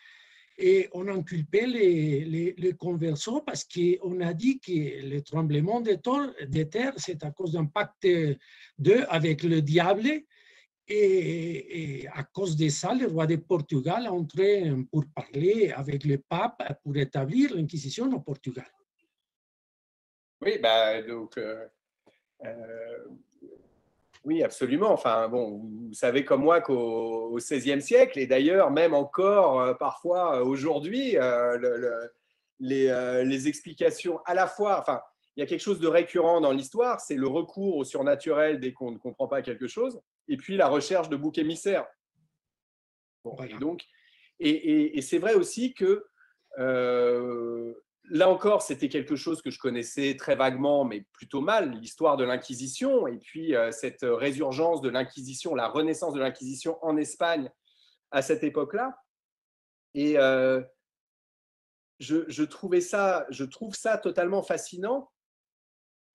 et on a inculpé les, les, les conversos parce qu'on a dit que le tremblement de, terre, c'est à cause d'un pacte de, avec le diable. Et, à cause de ça, le roi de Portugal a entré pour parler avec le pape pour établir l'Inquisition au Portugal. Oui, bah, donc, euh, euh, oui, absolument. Enfin, bon, vous savez comme moi qu'au XVIe siècle, et d'ailleurs même encore euh, parfois aujourd'hui, euh, les, explications à la fois, enfin, il y a quelque chose de récurrent dans l'histoire, c'est le recours au surnaturel dès qu'on ne comprend pas quelque chose, et puis la recherche de boucs émissaires. et donc, et, c'est vrai aussi que là encore, c'était quelque chose que je connaissais très vaguement, mais plutôt mal, l'histoire de l'Inquisition, et puis euh, cette résurgence de l'Inquisition, la renaissance de l'Inquisition en Espagne à cette époque-là. Et euh, je, trouvais ça, je trouve ça totalement fascinant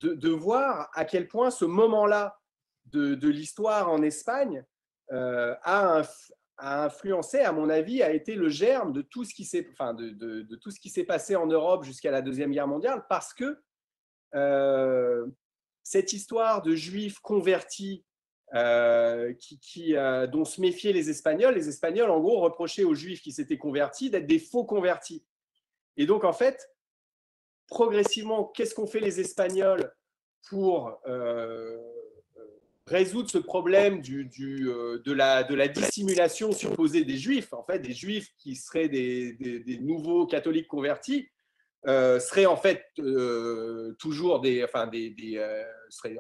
de, voir à quel point ce moment-là de, l'histoire en Espagne euh, a, influencé, à mon avis, a été le germe de tout ce qui s'est enfin, de, tout ce qui s'est passé en Europe jusqu'à la Deuxième Guerre mondiale, parce que euh, cette histoire de juifs convertis euh, qui, dont se méfiaient les Espagnols, les Espagnols, en gros, reprochaient aux juifs qui s'étaient convertis d'être des faux convertis. Et donc, en fait, progressivement, qu'est-ce qu'ont fait les Espagnols pour résoudre ce problème du, de, la, de la dissimulation supposée des Juifs, en fait, des Juifs qui seraient des, des nouveaux catholiques convertis, euh, seraient en fait euh, toujours des, enfin des, euh,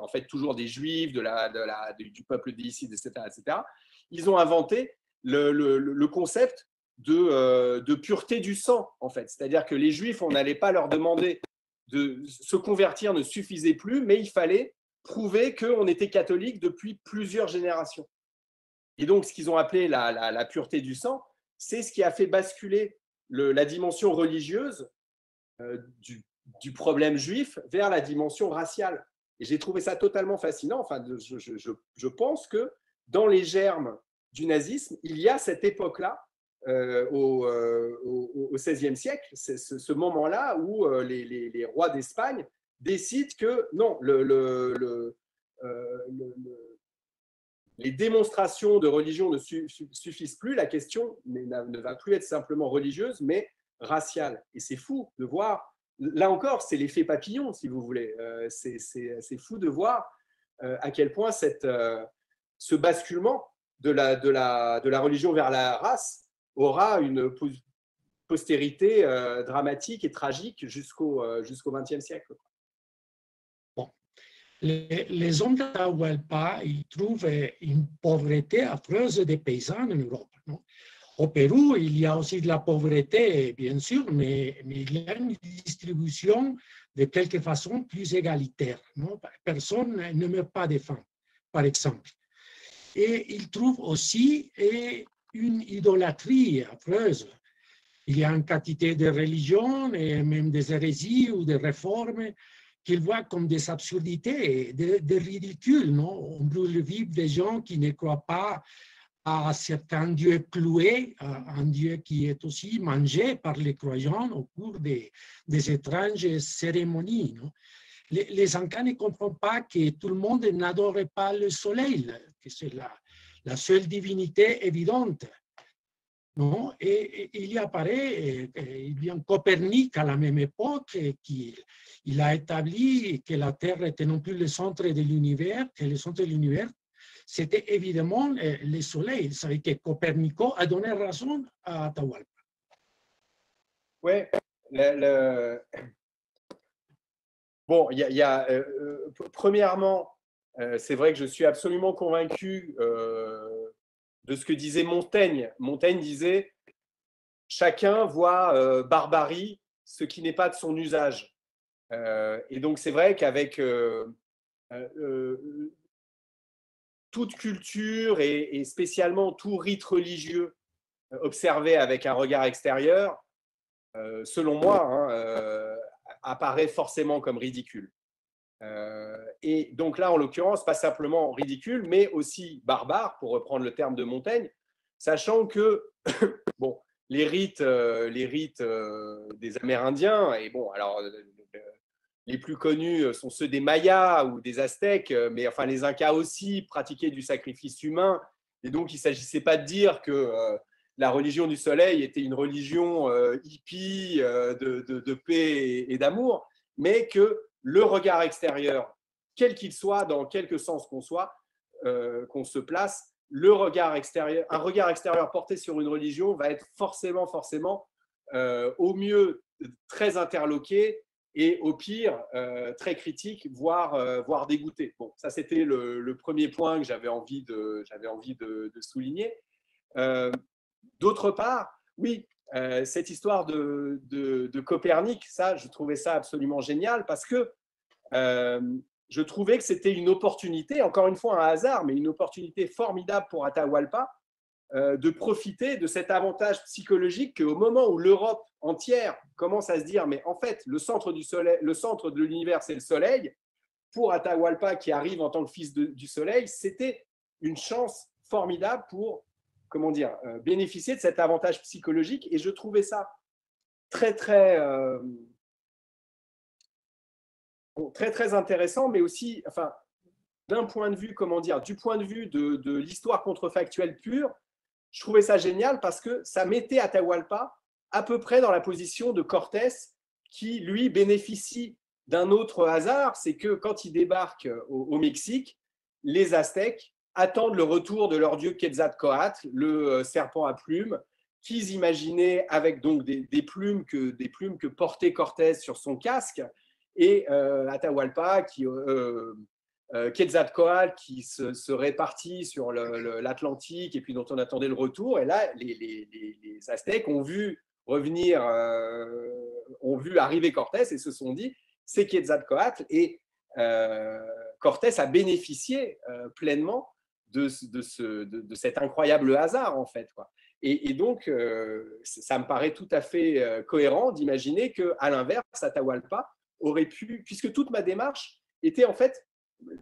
en fait toujours des juifs de la, de la, du peuple d'Isid, etc., etc. Ils ont inventé le, le concept de, de, pureté du sang, en fait. C'est-à-dire que les juifs, on n'allait pas leur demander de se convertir, ne suffisait plus, mais il fallait prouver qu'on était catholique depuis plusieurs générations. Et donc, ce qu'ils ont appelé la, pureté du sang, c'est ce qui a fait basculer la dimension religieuse euh, du, problème juif vers la dimension raciale. Et j'ai trouvé ça totalement fascinant. Enfin, je, je, pense que dans les germes du nazisme, il y a cette époque-là, euh, au, euh, XVIe siècle, c'est ce, moment-là où les, les, rois d'Espagne décident que non, le, le, les démonstrations de religion ne suffisent plus, la question ne va plus être simplement religieuse, mais raciale. Et c'est fou de voir, là encore, c'est l'effet papillon, si vous voulez. Euh, c'est fou de voir euh, à quel point euh, ce basculement de la religion vers la race aura une postérité dramatique et tragique jusqu'au XXe siècle. Bon. Les, les hommes d'Atahualpa, ils trouvent une pauvreté affreuse des paysans en Europe. Au Pérou, il y a aussi de la pauvreté, bien sûr, mais, il y a une distribution de quelque façon plus égalitaire. Personne ne meurt pas de faim, par exemple. Et il trouve aussi une idolâtrie affreuse. Il y a une quantité de religions et même des hérésies ou des réformes qu'il voit comme des absurdités, des, ridicules. Non? On brûle vivre des gens qui ne croient pas à certains dieux cloués, un dieu qui est aussi mangé par les croyants au cours des, des étranges cérémonies. Les, les ne comprennent pas que tout le monde n'adorait pas le soleil, que c'est la, la, seule divinité évidente. Non? Et, il y apparaît, il vient Copernic à la même époque, qui il a établi que la Terre était non plus le centre de l'univers, que le centre de l'univers c'était évidemment le soleil. Vous savez que Copernico a donné raison à Atahualpa. Oui, le, bon, il y a, euh, euh, premièrement, c'est vrai que je suis absolument convaincu de ce que disait Montaigne. Montaigne disait chacun voit barbarie ce qui n'est pas de son usage. et donc c'est vrai qu'avec toute culture et, spécialement tout rite religieux euh, observé avec un regard extérieur, euh, selon moi, hein, euh, apparaît forcément comme ridicule. Et donc là, en l'occurrence, pas simplement ridicule, mais aussi barbare, pour reprendre le terme de Montaigne, sachant que <coughs> bon, les rites, les rites des Amérindiens, et bon, alors les plus connus euh, sont ceux des Mayas ou des Aztèques, euh, mais enfin les Incas aussi pratiquaient du sacrifice humain. Et donc, il ne s'agissait pas de dire que euh, la religion du soleil était une religion hippie de, paix et, d'amour, mais que le regard extérieur, quel qu'il soit, dans quelque sens qu'on soit, qu'on se place, le regard extérieur, un regard extérieur porté sur une religion va être forcément, forcément, au mieux très interloqué et au pire, euh, très critique, voire, euh, voire dégoûté. Bon, ça, c'était le, premier point que j'avais envie de, souligner. Euh, d'autre part, oui, cette histoire de, Copernic, ça, je trouvais ça absolument génial parce que je trouvais que c'était une opportunité, encore une fois un hasard, mais une opportunité formidable pour Atahualpa euh, de profiter de cet avantage psychologique qu'au moment où l'Europe entière commence à se dire, mais en fait, le centre, du soleil, le centre de l'univers, c'est le Soleil, pour Atahualpa qui arrive en tant que fils du Soleil, c'était une chance formidable pour comment dire, bénéficier de cet avantage psychologique. Et je trouvais ça très, très, très, très intéressant, mais aussi, enfin, d'un point de vue, comment dire, du point de vue de, de l'histoire contrefactuelle pure, je trouvais ça génial parce que ça mettait Atahualpa à peu près dans la position de Cortés, qui, lui, bénéficie d'un autre hasard, c'est que quand il débarque au, Mexique, les Aztèques attendent le retour de leur dieu Quetzalcoatl, le euh, serpent à plumes, qu'ils imaginaient avec donc des, plumes que, des plumes que portait Cortés sur son casque, et euh, Atahualpa, qui, euh, Quetzalcoatl qui se, serait parti sur l'Atlantique et puis dont on attendait le retour. Et là, les, Aztèques ont vu revenir, ont vu arriver Cortés et se sont dit c'est Quetzalcoatl. Et Cortés a bénéficié pleinement de, ce, de, cet incroyable hasard, en fait. Quoi. Et, donc, ça me paraît tout à fait cohérent d'imaginer qu'à l'inverse, Atahualpa aurait pu, puisque toute ma démarche était en fait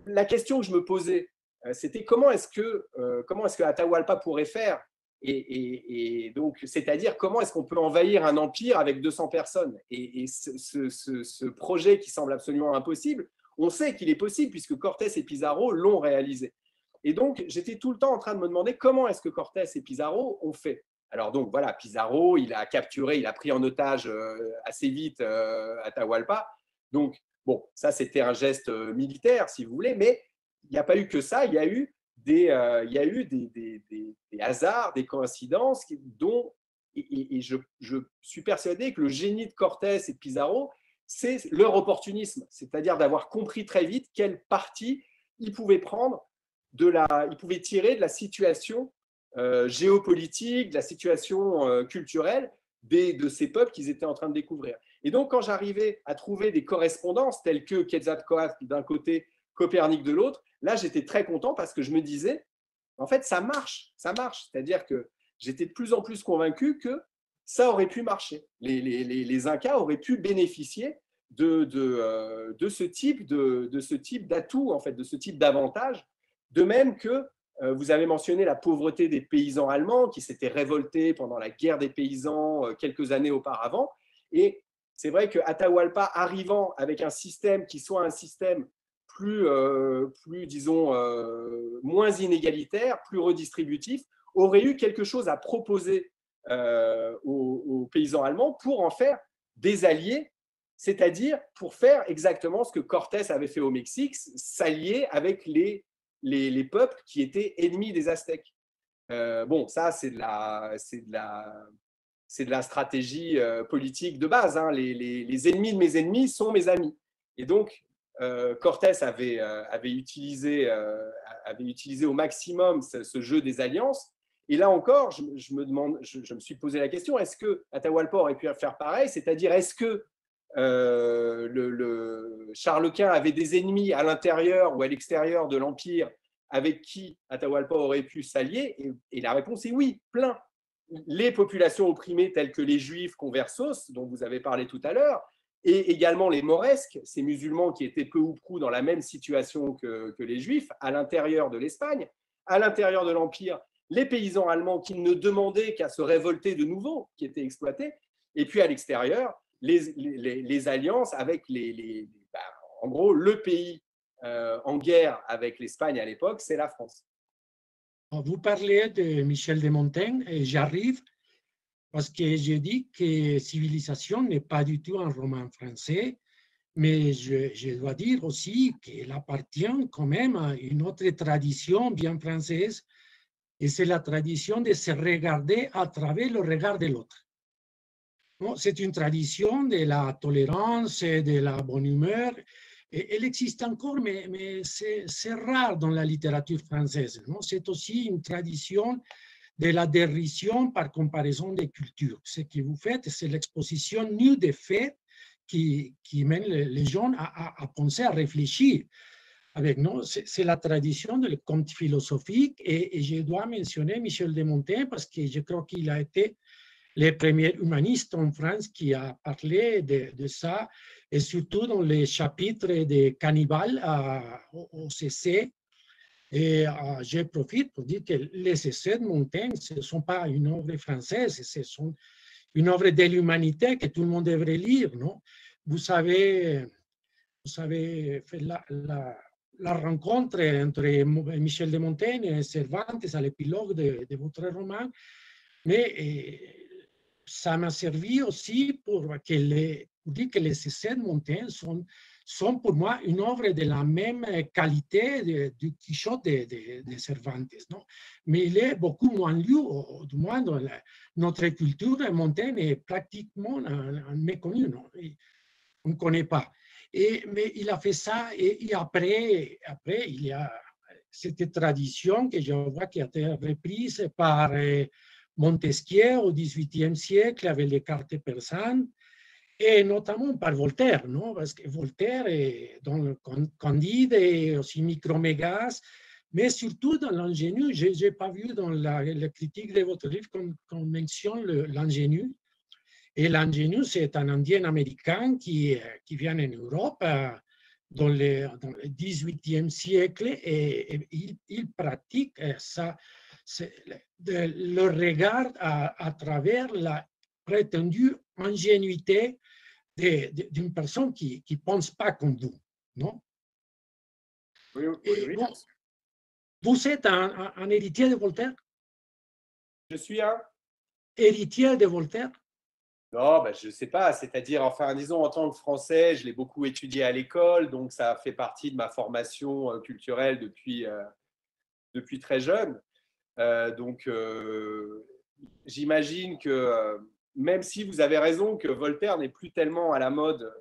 la question que je me posais, euh, c'était comment est-ce que, euh, comment est-ce que Atahualpa pourrait faire et, donc, c'est-à-dire comment est-ce qu'on peut envahir un empire avec 200 personnes? Et, ce, projet qui semble absolument impossible, on sait qu'il est possible puisque Cortés et Pizarro l'ont réalisé. Et donc, j'étais tout le temps en train de me demander comment est-ce que Cortés et Pizarro ont fait. Alors donc voilà, Pizarro, il a capturé, il a pris en otage euh, assez vite Atahualpa. Donc Bon, ça, c'était un geste euh, militaire, si vous voulez, mais il n'y a pas eu que ça. Il y a eu des, euh, il y a eu des, hasards, des coïncidences dont, et, je, suis persuadé que le génie de Cortés et de Pizarro, c'est leur opportunisme, c'est-à-dire d'avoir compris très vite quelle partie ils pouvaient prendre de la, ils pouvaient tirer de la situation euh, géopolitique, de la situation culturelle de ces peuples qu'ils étaient en train de découvrir. Et donc, quand j'arrivais à trouver des correspondances telles que Quetzalcoatl d'un côté, Copernic de l'autre, là, j'étais très content parce que je me disais, en fait, ça marche, ça marche. C'est-à-dire que j'étais de plus en plus convaincu que ça aurait pu marcher. Les, Incas auraient pu bénéficier de, euh, ce type de ce type d'atout, en fait, de ce type d'avantage. De même que euh, vous avez mentionné la pauvreté des paysans allemands qui s'étaient révoltés pendant la guerre des paysans euh, quelques années auparavant. Et c'est vrai que Atahualpa arrivant avec un système qui soit un système plus, euh, plus disons, moins inégalitaire, plus redistributif, aurait eu quelque chose à proposer euh, aux, paysans allemands pour en faire des alliés, c'est-à-dire pour faire exactement ce que Cortés avait fait au Mexique, s'allier avec les, les, les, peuples qui étaient ennemis des Aztèques. bon, ça, c'est de la, c'est de la, c'est de la stratégie euh, politique de base. Hein. Les, ennemis de mes ennemis sont mes amis. Et donc, euh, Cortés avait, euh, avait, utilisé, avait utilisé au maximum ce, jeu des alliances. Et là encore, je, me, demande, je, me suis posé la question est-ce que Atahualpa aurait pu faire pareil? C'est-à-dire, est-ce que le, Charles Quint avait des ennemis à l'intérieur ou à l'extérieur de l'Empire avec qui Atahualpa aurait pu s'allier et, et la réponse est oui, plein. Les populations opprimées telles que les juifs conversos, dont vous avez parlé tout à l'heure, et également les moresques, ces musulmans qui étaient peu ou prou dans la même situation que, les juifs, à l'intérieur de l'Espagne, à l'intérieur de l'Empire, les paysans allemands qui ne demandaient qu'à se révolter de nouveau, qui étaient exploités, et puis à l'extérieur, les, alliances avec les, bah, en gros, le pays euh, en guerre avec l'Espagne à l'époque, c'est la France. Vous parlez de Michel de Montaigne et j'arrive parce que je dis que Civilisation n'est pas du tout un roman français, mais je, dois dire aussi qu'elle appartient quand même à une autre tradition bien française, et c'est la tradition de se regarder à travers le regard de l'autre. C'est une tradition de la tolérance, de la bonne humeur, elle existe encore, mais, c'est rare dans la littérature française. C'est aussi une tradition de la dérision par comparaison des cultures. Ce que vous faites, c'est l'exposition nue des faits qui, mène les gens à, penser, à réfléchir. C'est la tradition du conte philosophique et, et, je dois mentionner Michel de Montaigne parce que je crois qu'il a été le premier humaniste en France qui a parlé de, ça et surtout dans les chapitres de Cannibal au CC, Et euh, je profite pour dire que les essais de Montaigne, ce ne sont pas une œuvre française, ce sont une œuvre de l'humanité que tout le monde devrait lire. Non? Vous savez, vous savez fait la, rencontre entre Michel de Montaigne et Cervantes à l'épilogue de, de, votre roman, mais ça m'a servi aussi pour, que les, pour dire que les essais de Montaigne sont sont pour moi une œuvre de la même qualité du Quichotte de, Cervantes. Non? Mais il est beaucoup moins lu, du moins dans notre culture, Montaigne est pratiquement méconnu. Non? on ne connaît pas. Et, mais il a fait ça et, après, après, il y a cette tradition que je vois qui a été reprise par euh, Montesquieu au XVIIIe siècle avec les cartes persanes et notamment par Voltaire, non parce que Voltaire est dans le Candide et aussi Micromégas, mais surtout dans l'ingénu. Je n'ai pas vu dans la, critique de votre livre qu'on mentionne l'ingénu. Et l'ingénu, c'est un Indien américain qui, qui vient en Europe euh, dans le, dans le 18e siècle et, il, pratique euh, ça, le regard à, à travers la prétendue ingénuité d'une personne qui ne pense pas comme vous, non? Oui, oui, bon, Vous êtes un, un, héritier de Voltaire? Je suis un Héritier de Voltaire? Non, ben, je ne sais pas. C'est-à-dire, enfin, disons, en tant que Français, je l'ai beaucoup étudié à l'école, donc ça fait partie de ma formation euh, culturelle depuis, euh, depuis très jeune. Euh, donc, euh, j'imagine que euh, même si vous avez raison que Voltaire n'est plus tellement à la mode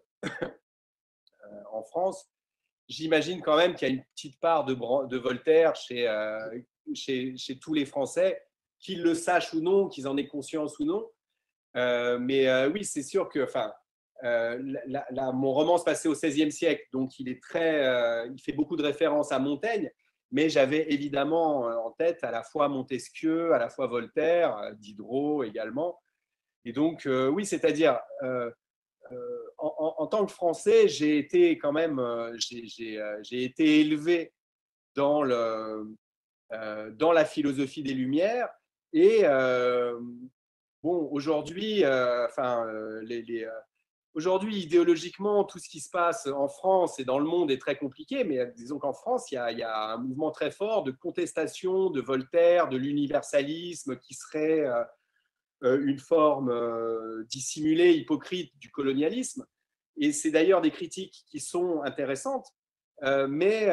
en France, j'imagine quand même qu'il y a une petite part de, Voltaire chez, tous les Français, qu'ils le sachent ou non, qu'ils en aient conscience ou non. Mais oui, c'est sûr que, enfin, mon roman se passait au XVIe siècle, donc il est très, il fait beaucoup de références à Montaigne, mais j'avais évidemment en tête à la fois Montesquieu, à la fois Voltaire, Diderot également. Et donc, euh, oui, c'est-à-dire, euh, euh, en, tant que Français, j'ai été quand même, j'ai été élevé dans, la philosophie des Lumières. Et bon, aujourd'hui, enfin, les Aujourd'hui, idéologiquement, tout ce qui se passe en France et dans le monde est très compliqué, mais disons qu'en France, il y, a, un mouvement très fort de contestation de Voltaire, de l'universalisme qui serait euh, une forme euh, dissimulée, hypocrite du colonialisme. Et c'est d'ailleurs des critiques qui sont intéressantes, euh, mais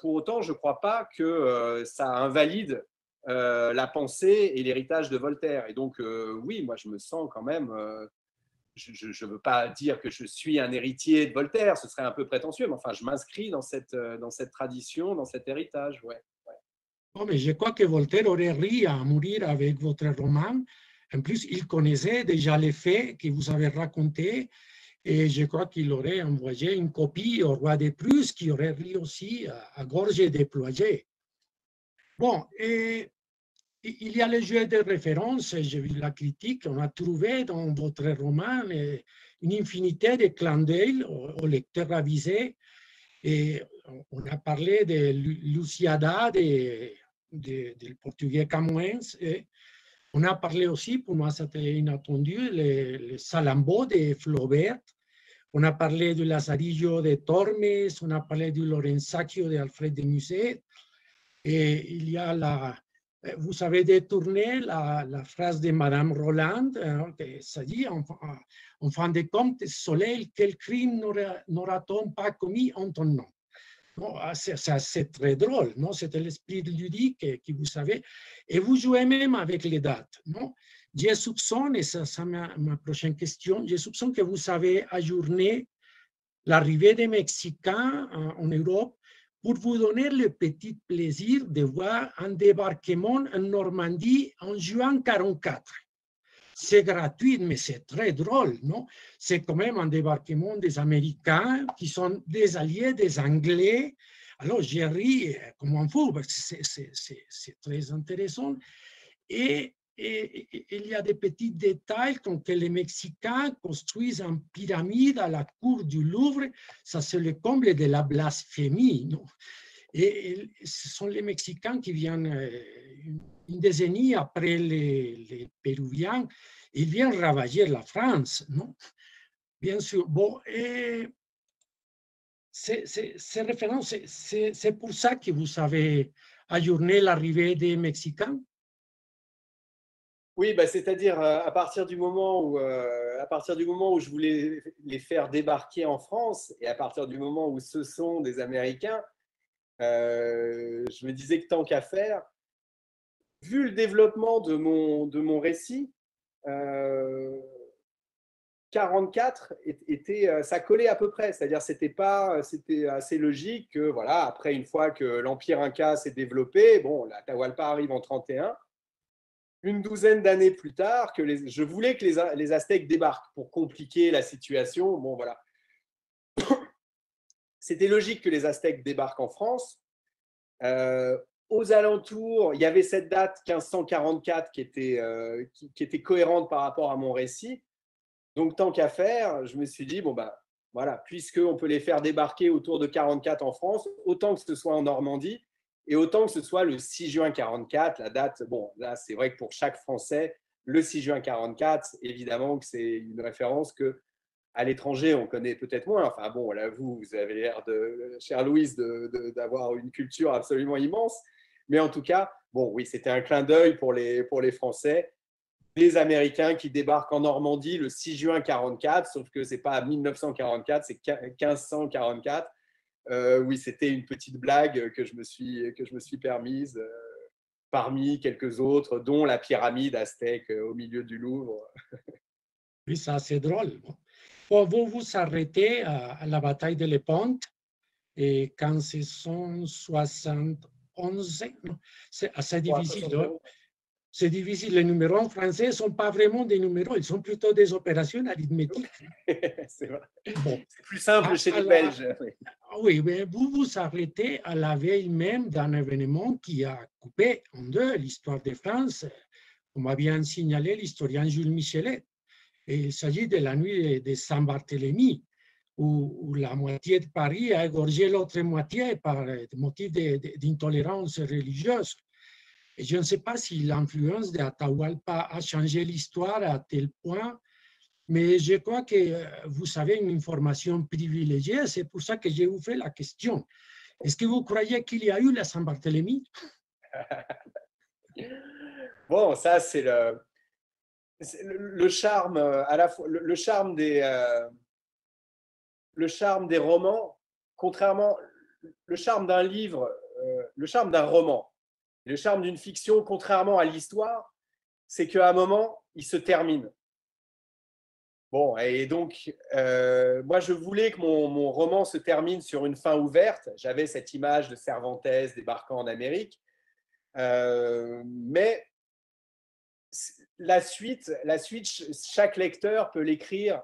pour autant, je ne crois pas que ça invalide la pensée et l'héritage de Voltaire. Et donc, oui, moi, je me sens quand même je ne veux pas dire que je suis un héritier de Voltaire, ce serait un peu prétentieux, mais enfin, je m'inscris dans cette, cette tradition, dans cet héritage. Ouais, ouais. Mais je crois que Voltaire aurait ri à mourir avec votre roman, en plus, il connaissait déjà les faits que vous avez racontés et je crois qu'il aurait envoyé une copie au roi des Prusse qui aurait ri aussi à, gorge déployée. Bon, et il y a le jeu de référence, j'ai vu la critique, on a trouvé dans votre roman une infinité de clins d'œil aux, lecteurs avisés. Et on a parlé de Luciada, de, du portugais Camões, et on a parlé aussi, pour moi c'était inattendu, le, Salambo de Flaubert. On a parlé du Lazarillo de Tormes, on a parlé du Lorenzaccio de Alfred de Musset. Et il y a la, vous savez détourné la, phrase de Madame Roland, hein, ça dit, en, fin de compte, Soleil, quel crime n'aura-t-on pas commis en ton nom? Ah, c'est très drôle, non? C'est l'esprit ludique que vous savez. Et vous jouez même avec les dates, non? J'ai soupçonne, et ça, c'est ma, ma, prochaine question, j'ai soupçonne que vous avez ajourné l'arrivée des Mexicains en, en, Europe pour vous donner le petit plaisir de voir un débarquement en Normandie en juin 44 c'est gratuit, mais c'est très drôle, non? C'est quand même un débarquement des Américains qui sont des alliés des Anglais. Alors, j'ai ri comme un fou, parce que c'est très intéressant. Et, et, il y a des petits détails comme que les Mexicains construisent une pyramide à la cour du Louvre. Ça, c'est le comble de la blasphémie, non? Et, ce sont les Mexicains qui viennent une, une décennie après les, les Péruviens, ils viennent ravager la France, non? Bien sûr. Bon, c'est pour ça que vous avez ajourné l'arrivée des Mexicains? Oui, bah, c'est-à-dire euh, à partir du moment où euh, à partir du moment où je voulais les faire débarquer en France et à partir du moment où ce sont des Américains, euh, je me disais que tant qu'à faire, vu le développement de mon de mon récit, 44 était, ça collait à peu près, c'est-à-dire c'était pas, c'était assez logique que voilà, après une fois que l'empire inca s'est développé, bon, la Tahualpa arrive en 31 une douzaine d'années plus tard, que je voulais que les, les, Aztèques débarquent pour compliquer la situation. Bon, voilà. <coughs> C'était logique que les Aztèques débarquent en France. Euh, aux alentours, il y avait cette date 1544 qui était, euh, qui, était cohérente par rapport à mon récit. Donc, tant qu'à faire, je me suis dit, bon, ben voilà, puisqu'on peut les faire débarquer autour de 44 en France, autant que ce soit en Normandie, et autant que ce soit le 6 juin 44, la date, bon, là, c'est vrai que pour chaque Français, le 6 juin 44, évidemment que c'est une référence que à l'étranger, on connaît peut-être moins. Enfin bon, là, vous, vous avez l'air de, chère Louise, d'avoir une culture absolument immense. Mais en tout cas, bon, oui, c'était un clin d'œil pour les, pour les Français. Les Américains qui débarquent en Normandie le 6 juin 44, sauf que ce n'est pas 1944, c'est 1544. Euh, oui, c'était une petite blague que je me suis, que je me suis permise euh, parmi quelques autres, dont la pyramide aztèque euh, au milieu du Louvre. <laughs> oui, ça c'est drôle. Bon, vous vous arrêtez à, la bataille de Lepont et quand c'est 171, c'est assez difficile. c'est difficile. Les numéros en français ne sont pas vraiment des numéros, ils sont plutôt des opérations arithmétiques. <laughs> c'est plus simple chez les Belges. Oui, mais vous vous arrêtez à la veille même d'un événement qui a coupé en deux l'histoire de France, comme a bien signalé l'historien Jules Michelet. Et il s'agit de la nuit de Saint-Barthélemy, où, la moitié de Paris a égorgé l'autre moitié par motif d'intolérance religieuse. Et je ne sais pas si l'influence d'Atahualpa a changé l'histoire à tel point mais je crois que euh, vous avez une information privilégiée, c'est pour ça que je vous fais la question. Est-ce que vous croyez qu'il y a eu la Saint-Barthélemy? <laughs> Bon, ça c'est le, le, charme à la fois le, charme des euh, le charme des romans, contrairement le charme d'un livre, euh, le charme d'un roman, le charme d'une fiction, contrairement à l'histoire, c'est qu'à un moment il se termine. Bon, et donc, euh, moi, je voulais que mon, roman se termine sur une fin ouverte. J'avais cette image de Cervantes débarquant en Amérique. Euh, mais la suite, la suite, chaque lecteur peut l'écrire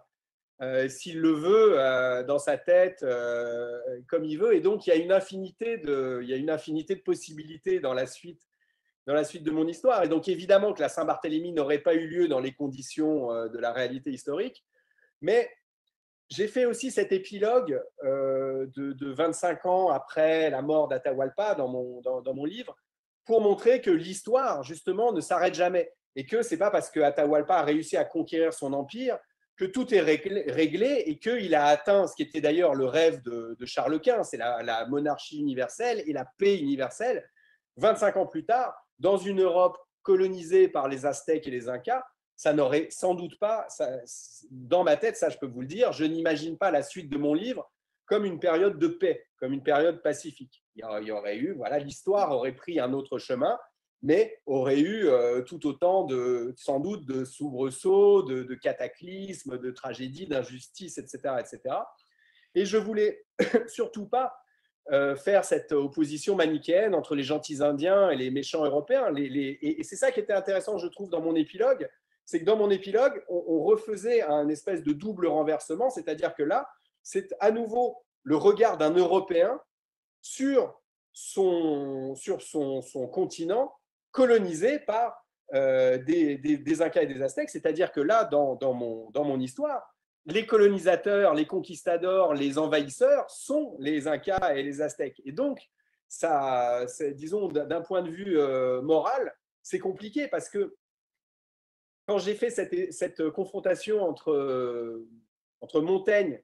euh, s'il le veut dans sa tête comme il veut. Et donc, il y a une infinité de, il y a une infinité de possibilités dans la suite dans la suite de mon histoire. Et donc, évidemment que la Saint-Barthélemy n'aurait pas eu lieu dans les conditions euh, de la réalité historique. Mais j'ai fait aussi cet épilogue euh, de, 25 ans après la mort d'Atahualpa dans mon, dans, mon livre pour montrer que l'histoire, justement, ne s'arrête jamais. Et que c'est pas parce que Atahualpa a réussi à conquérir son empire que tout est réglé, et qu'il a atteint ce qui était d'ailleurs le rêve de, Charles Quint, c'est la monarchie universelle et la paix universelle. 25 ans plus tard, dans une Europe colonisée par les Aztèques et les Incas, ça n'aurait sans doute pas, dans ma tête, ça je peux vous le dire, je n'imagine pas la suite de mon livre comme une période de paix, comme une période pacifique. Il y aurait eu, voilà, l'histoire aurait pris un autre chemin, mais aurait eu euh, tout autant de, sans doute, de soubresauts, de, de cataclysmes, de tragédies, d'injustices, etc., etc. Et je voulais <coughs> surtout pas euh, faire cette opposition manichéenne entre les gentils Indiens et les méchants Européens. et, c'est ça qui était intéressant, je trouve, dans mon épilogue, c'est que dans mon épilogue, on, refaisait un espèce de double renversement, c'est-à-dire que là, c'est à nouveau le regard d'un Européen sur son, sur son, continent colonisé par euh, des, des, Incas et des Aztèques, c'est-à-dire que là, dans, dans, mon, dans mon histoire, les colonisateurs, les conquistadors, les envahisseurs sont les Incas et les Aztèques. Et donc, ça, disons, d'un point de vue moral, c'est compliqué parce que quand j'ai fait cette, confrontation entre, Montaigne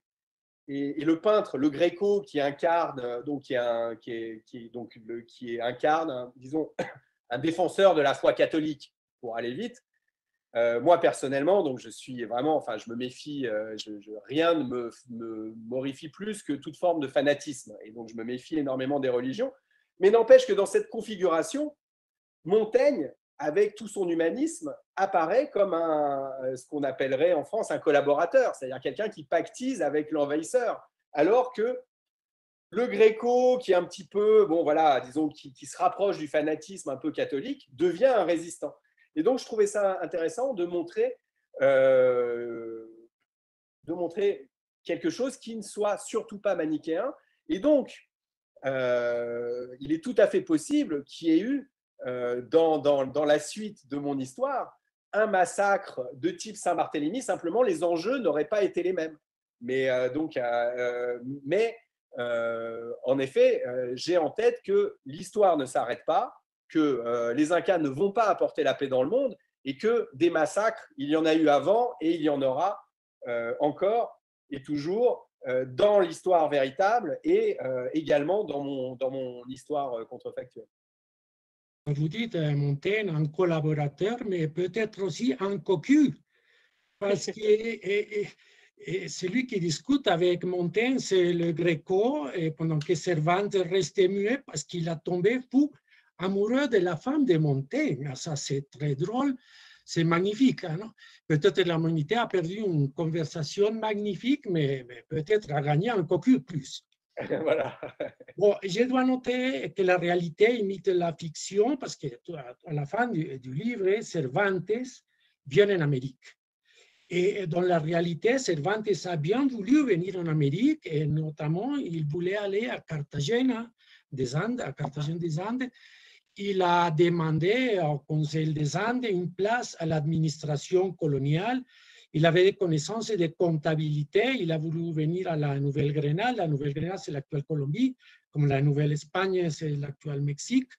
et, le peintre, le Gréco, qui incarne, donc qui, est qui, est, donc le, qui est incarne, disons, <coughs> un défenseur de la foi catholique, pour aller vite. Euh, moi personnellement, donc je suis vraiment, enfin, je me méfie, euh, rien ne me, morifie plus que toute forme de fanatisme, et donc je me méfie énormément des religions. Mais n'empêche que dans cette configuration, Montaigne, avec tout son humanisme, apparaît comme un, ce qu'on appellerait en France un collaborateur, c'est-à-dire quelqu'un qui pactise avec l'envahisseur, alors que le Gréco, qui est un petit peu, bon voilà, disons, qui, se rapproche du fanatisme un peu catholique, devient un résistant. Et donc, je trouvais ça intéressant de montrer, euh, de montrer quelque chose qui ne soit surtout pas manichéen. Et donc, euh, il est tout à fait possible qu'il y ait eu, euh, dans, dans, dans, la suite de mon histoire, un massacre de type Saint-Barthélemy. Simplement, les enjeux n'auraient pas été les mêmes. Mais donc, mais en effet, j'ai en tête que l'histoire ne s'arrête pas, que euh, les Incas ne vont pas apporter la paix dans le monde et que des massacres, il y en a eu avant et il y en aura encore et toujours dans l'histoire véritable et également dans mon, dans mon histoire contrefactuelle. Vous dites Montaigne, un collaborateur, mais peut-être aussi un cocu, parce que <laughs> et celui qui discute avec Montaigne, c'est le Gréco, et pendant que Cervantes restait muet parce qu'il a tombé fou amoureux de la femme de Montaigne. Ah, ça, c'est très drôle, c'est magnifique. Hein, peut-être l'humanité a perdu une conversation magnifique, mais, peut-être a gagné un cocu plus. <laughs> voilà. Bon, je dois noter que la réalité imite la fiction parce que à la fin du, du livre, Cervantes vient en Amérique. Et dans la réalité, Cervantes a bien voulu venir en Amérique et notamment, il voulait aller à Cartagena des Andes, à Cartagena des Andes. Il a demandé au Conseil des Andes une place à l'administration coloniale. Il avait des connaissances de comptabilité. Il a voulu venir à la Nouvelle-Grenade. La Nouvelle-Grenade, c'est l'actuelle Colombie, comme la Nouvelle-Espagne, c'est l'actuel Mexique.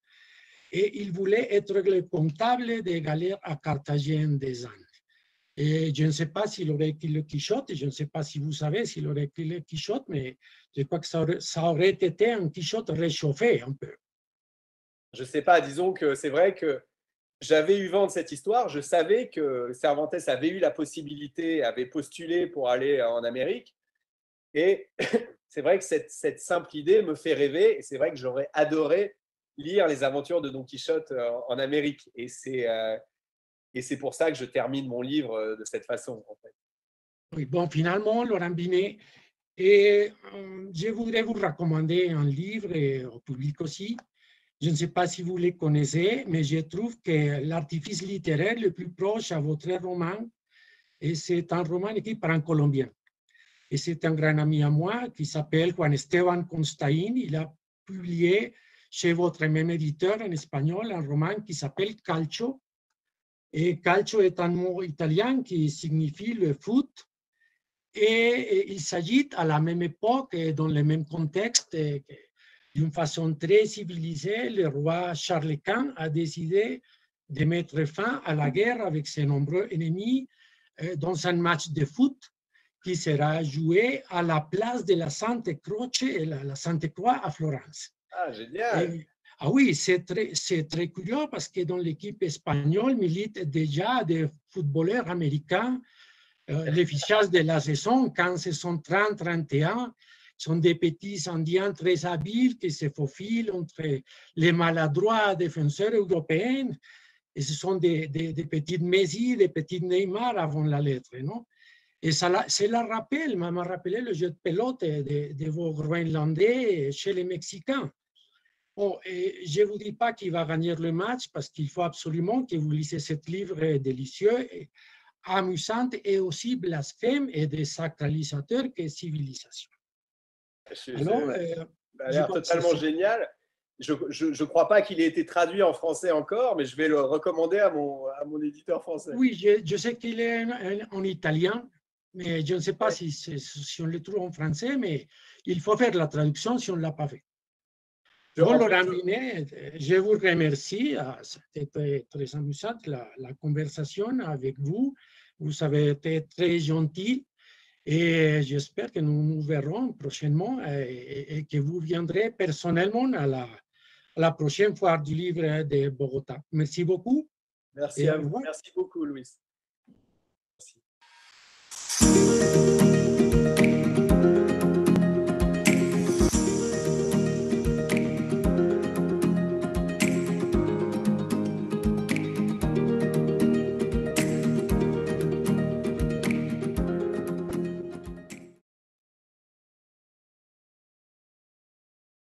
Et il voulait être le comptable des galères à Cartagena des Andes. Et je ne sais pas s'il aurait écrit le Quichotte, je ne sais pas si vous savez s'il aurait écrit le Quichotte, mais je crois que ça aurait, été un Quichotte réchauffé un peu. Je ne sais pas, disons que c'est vrai que j'avais eu vent de cette histoire, je savais que Cervantes avait eu la possibilité, avait postulé pour aller en Amérique, et <laughs> c'est vrai que cette, simple idée me fait rêver, et c'est vrai que j'aurais adoré lire les aventures de Don Quichotte euh, en Amérique, et c'est... Euh, et c'est pour ça que je termine mon livre euh, de cette façon. Oui, bon, finalement, Laurent Binet, et je voudrais vous recommander un livre et au public aussi. Je ne sais pas si vous les connaissez, mais je trouve que l'artifice littéraire le plus proche à votre roman, c'est un roman écrit par un Colombien. Et c'est un grand ami à moi qui s'appelle Juan Esteban Constaín. Il a publié chez votre même éditeur en espagnol un roman qui s'appelle Calcio, et calcio est un mot italien qui signifie le foot. Et, il s'agit à la même époque et dans le même contexte, d'une façon très civilisée, le roi Charles Quint a décidé de mettre fin à la guerre avec ses nombreux ennemis euh, dans un match de foot qui sera joué à la place de la Sainte Croce et la, Sainte Croix à Florence. Ah, génial! Ah oui, c'est très, très curieux parce que dans l'équipe espagnole militent déjà des footballeurs américains. Euh, les fichages de la saison, quand ce sont 30-31, sont des petits indiens très habiles qui se faufilent entre les maladroits défenseurs européens. Et ce sont des, des, petites Messi, des petites Neymar avant la lettre, non? Et ça, cela rappelle, m'a rappelé le jeu de pelote de, de vos Groenlandais chez les Mexicains. Bon, je ne vous dis pas qu'il va gagner le match parce qu'il faut absolument que vous lisez ce livre délicieux, amusant et aussi blasphème et désacralisateur que civilisation. Alors, euh, l'air totalement génial. Je ne crois pas qu'il ait été traduit en français encore, mais je vais le recommander à mon, à mon éditeur français. Oui, je, je sais qu'il est en, italien, mais je ne sais pas si, si, on le trouve en français, mais il faut faire la traduction si on ne l'a pas fait. Bon, Laurent Binet, je vous remercie. Ah, C'était très amusant la, la, conversation avec vous. Vous avez été très gentil et j'espère que nous nous verrons prochainement et, et, que vous viendrez personnellement à la, à la prochaine foire du livre de Bogota. Merci beaucoup. Merci à vous. Merci beaucoup, Louis. Merci.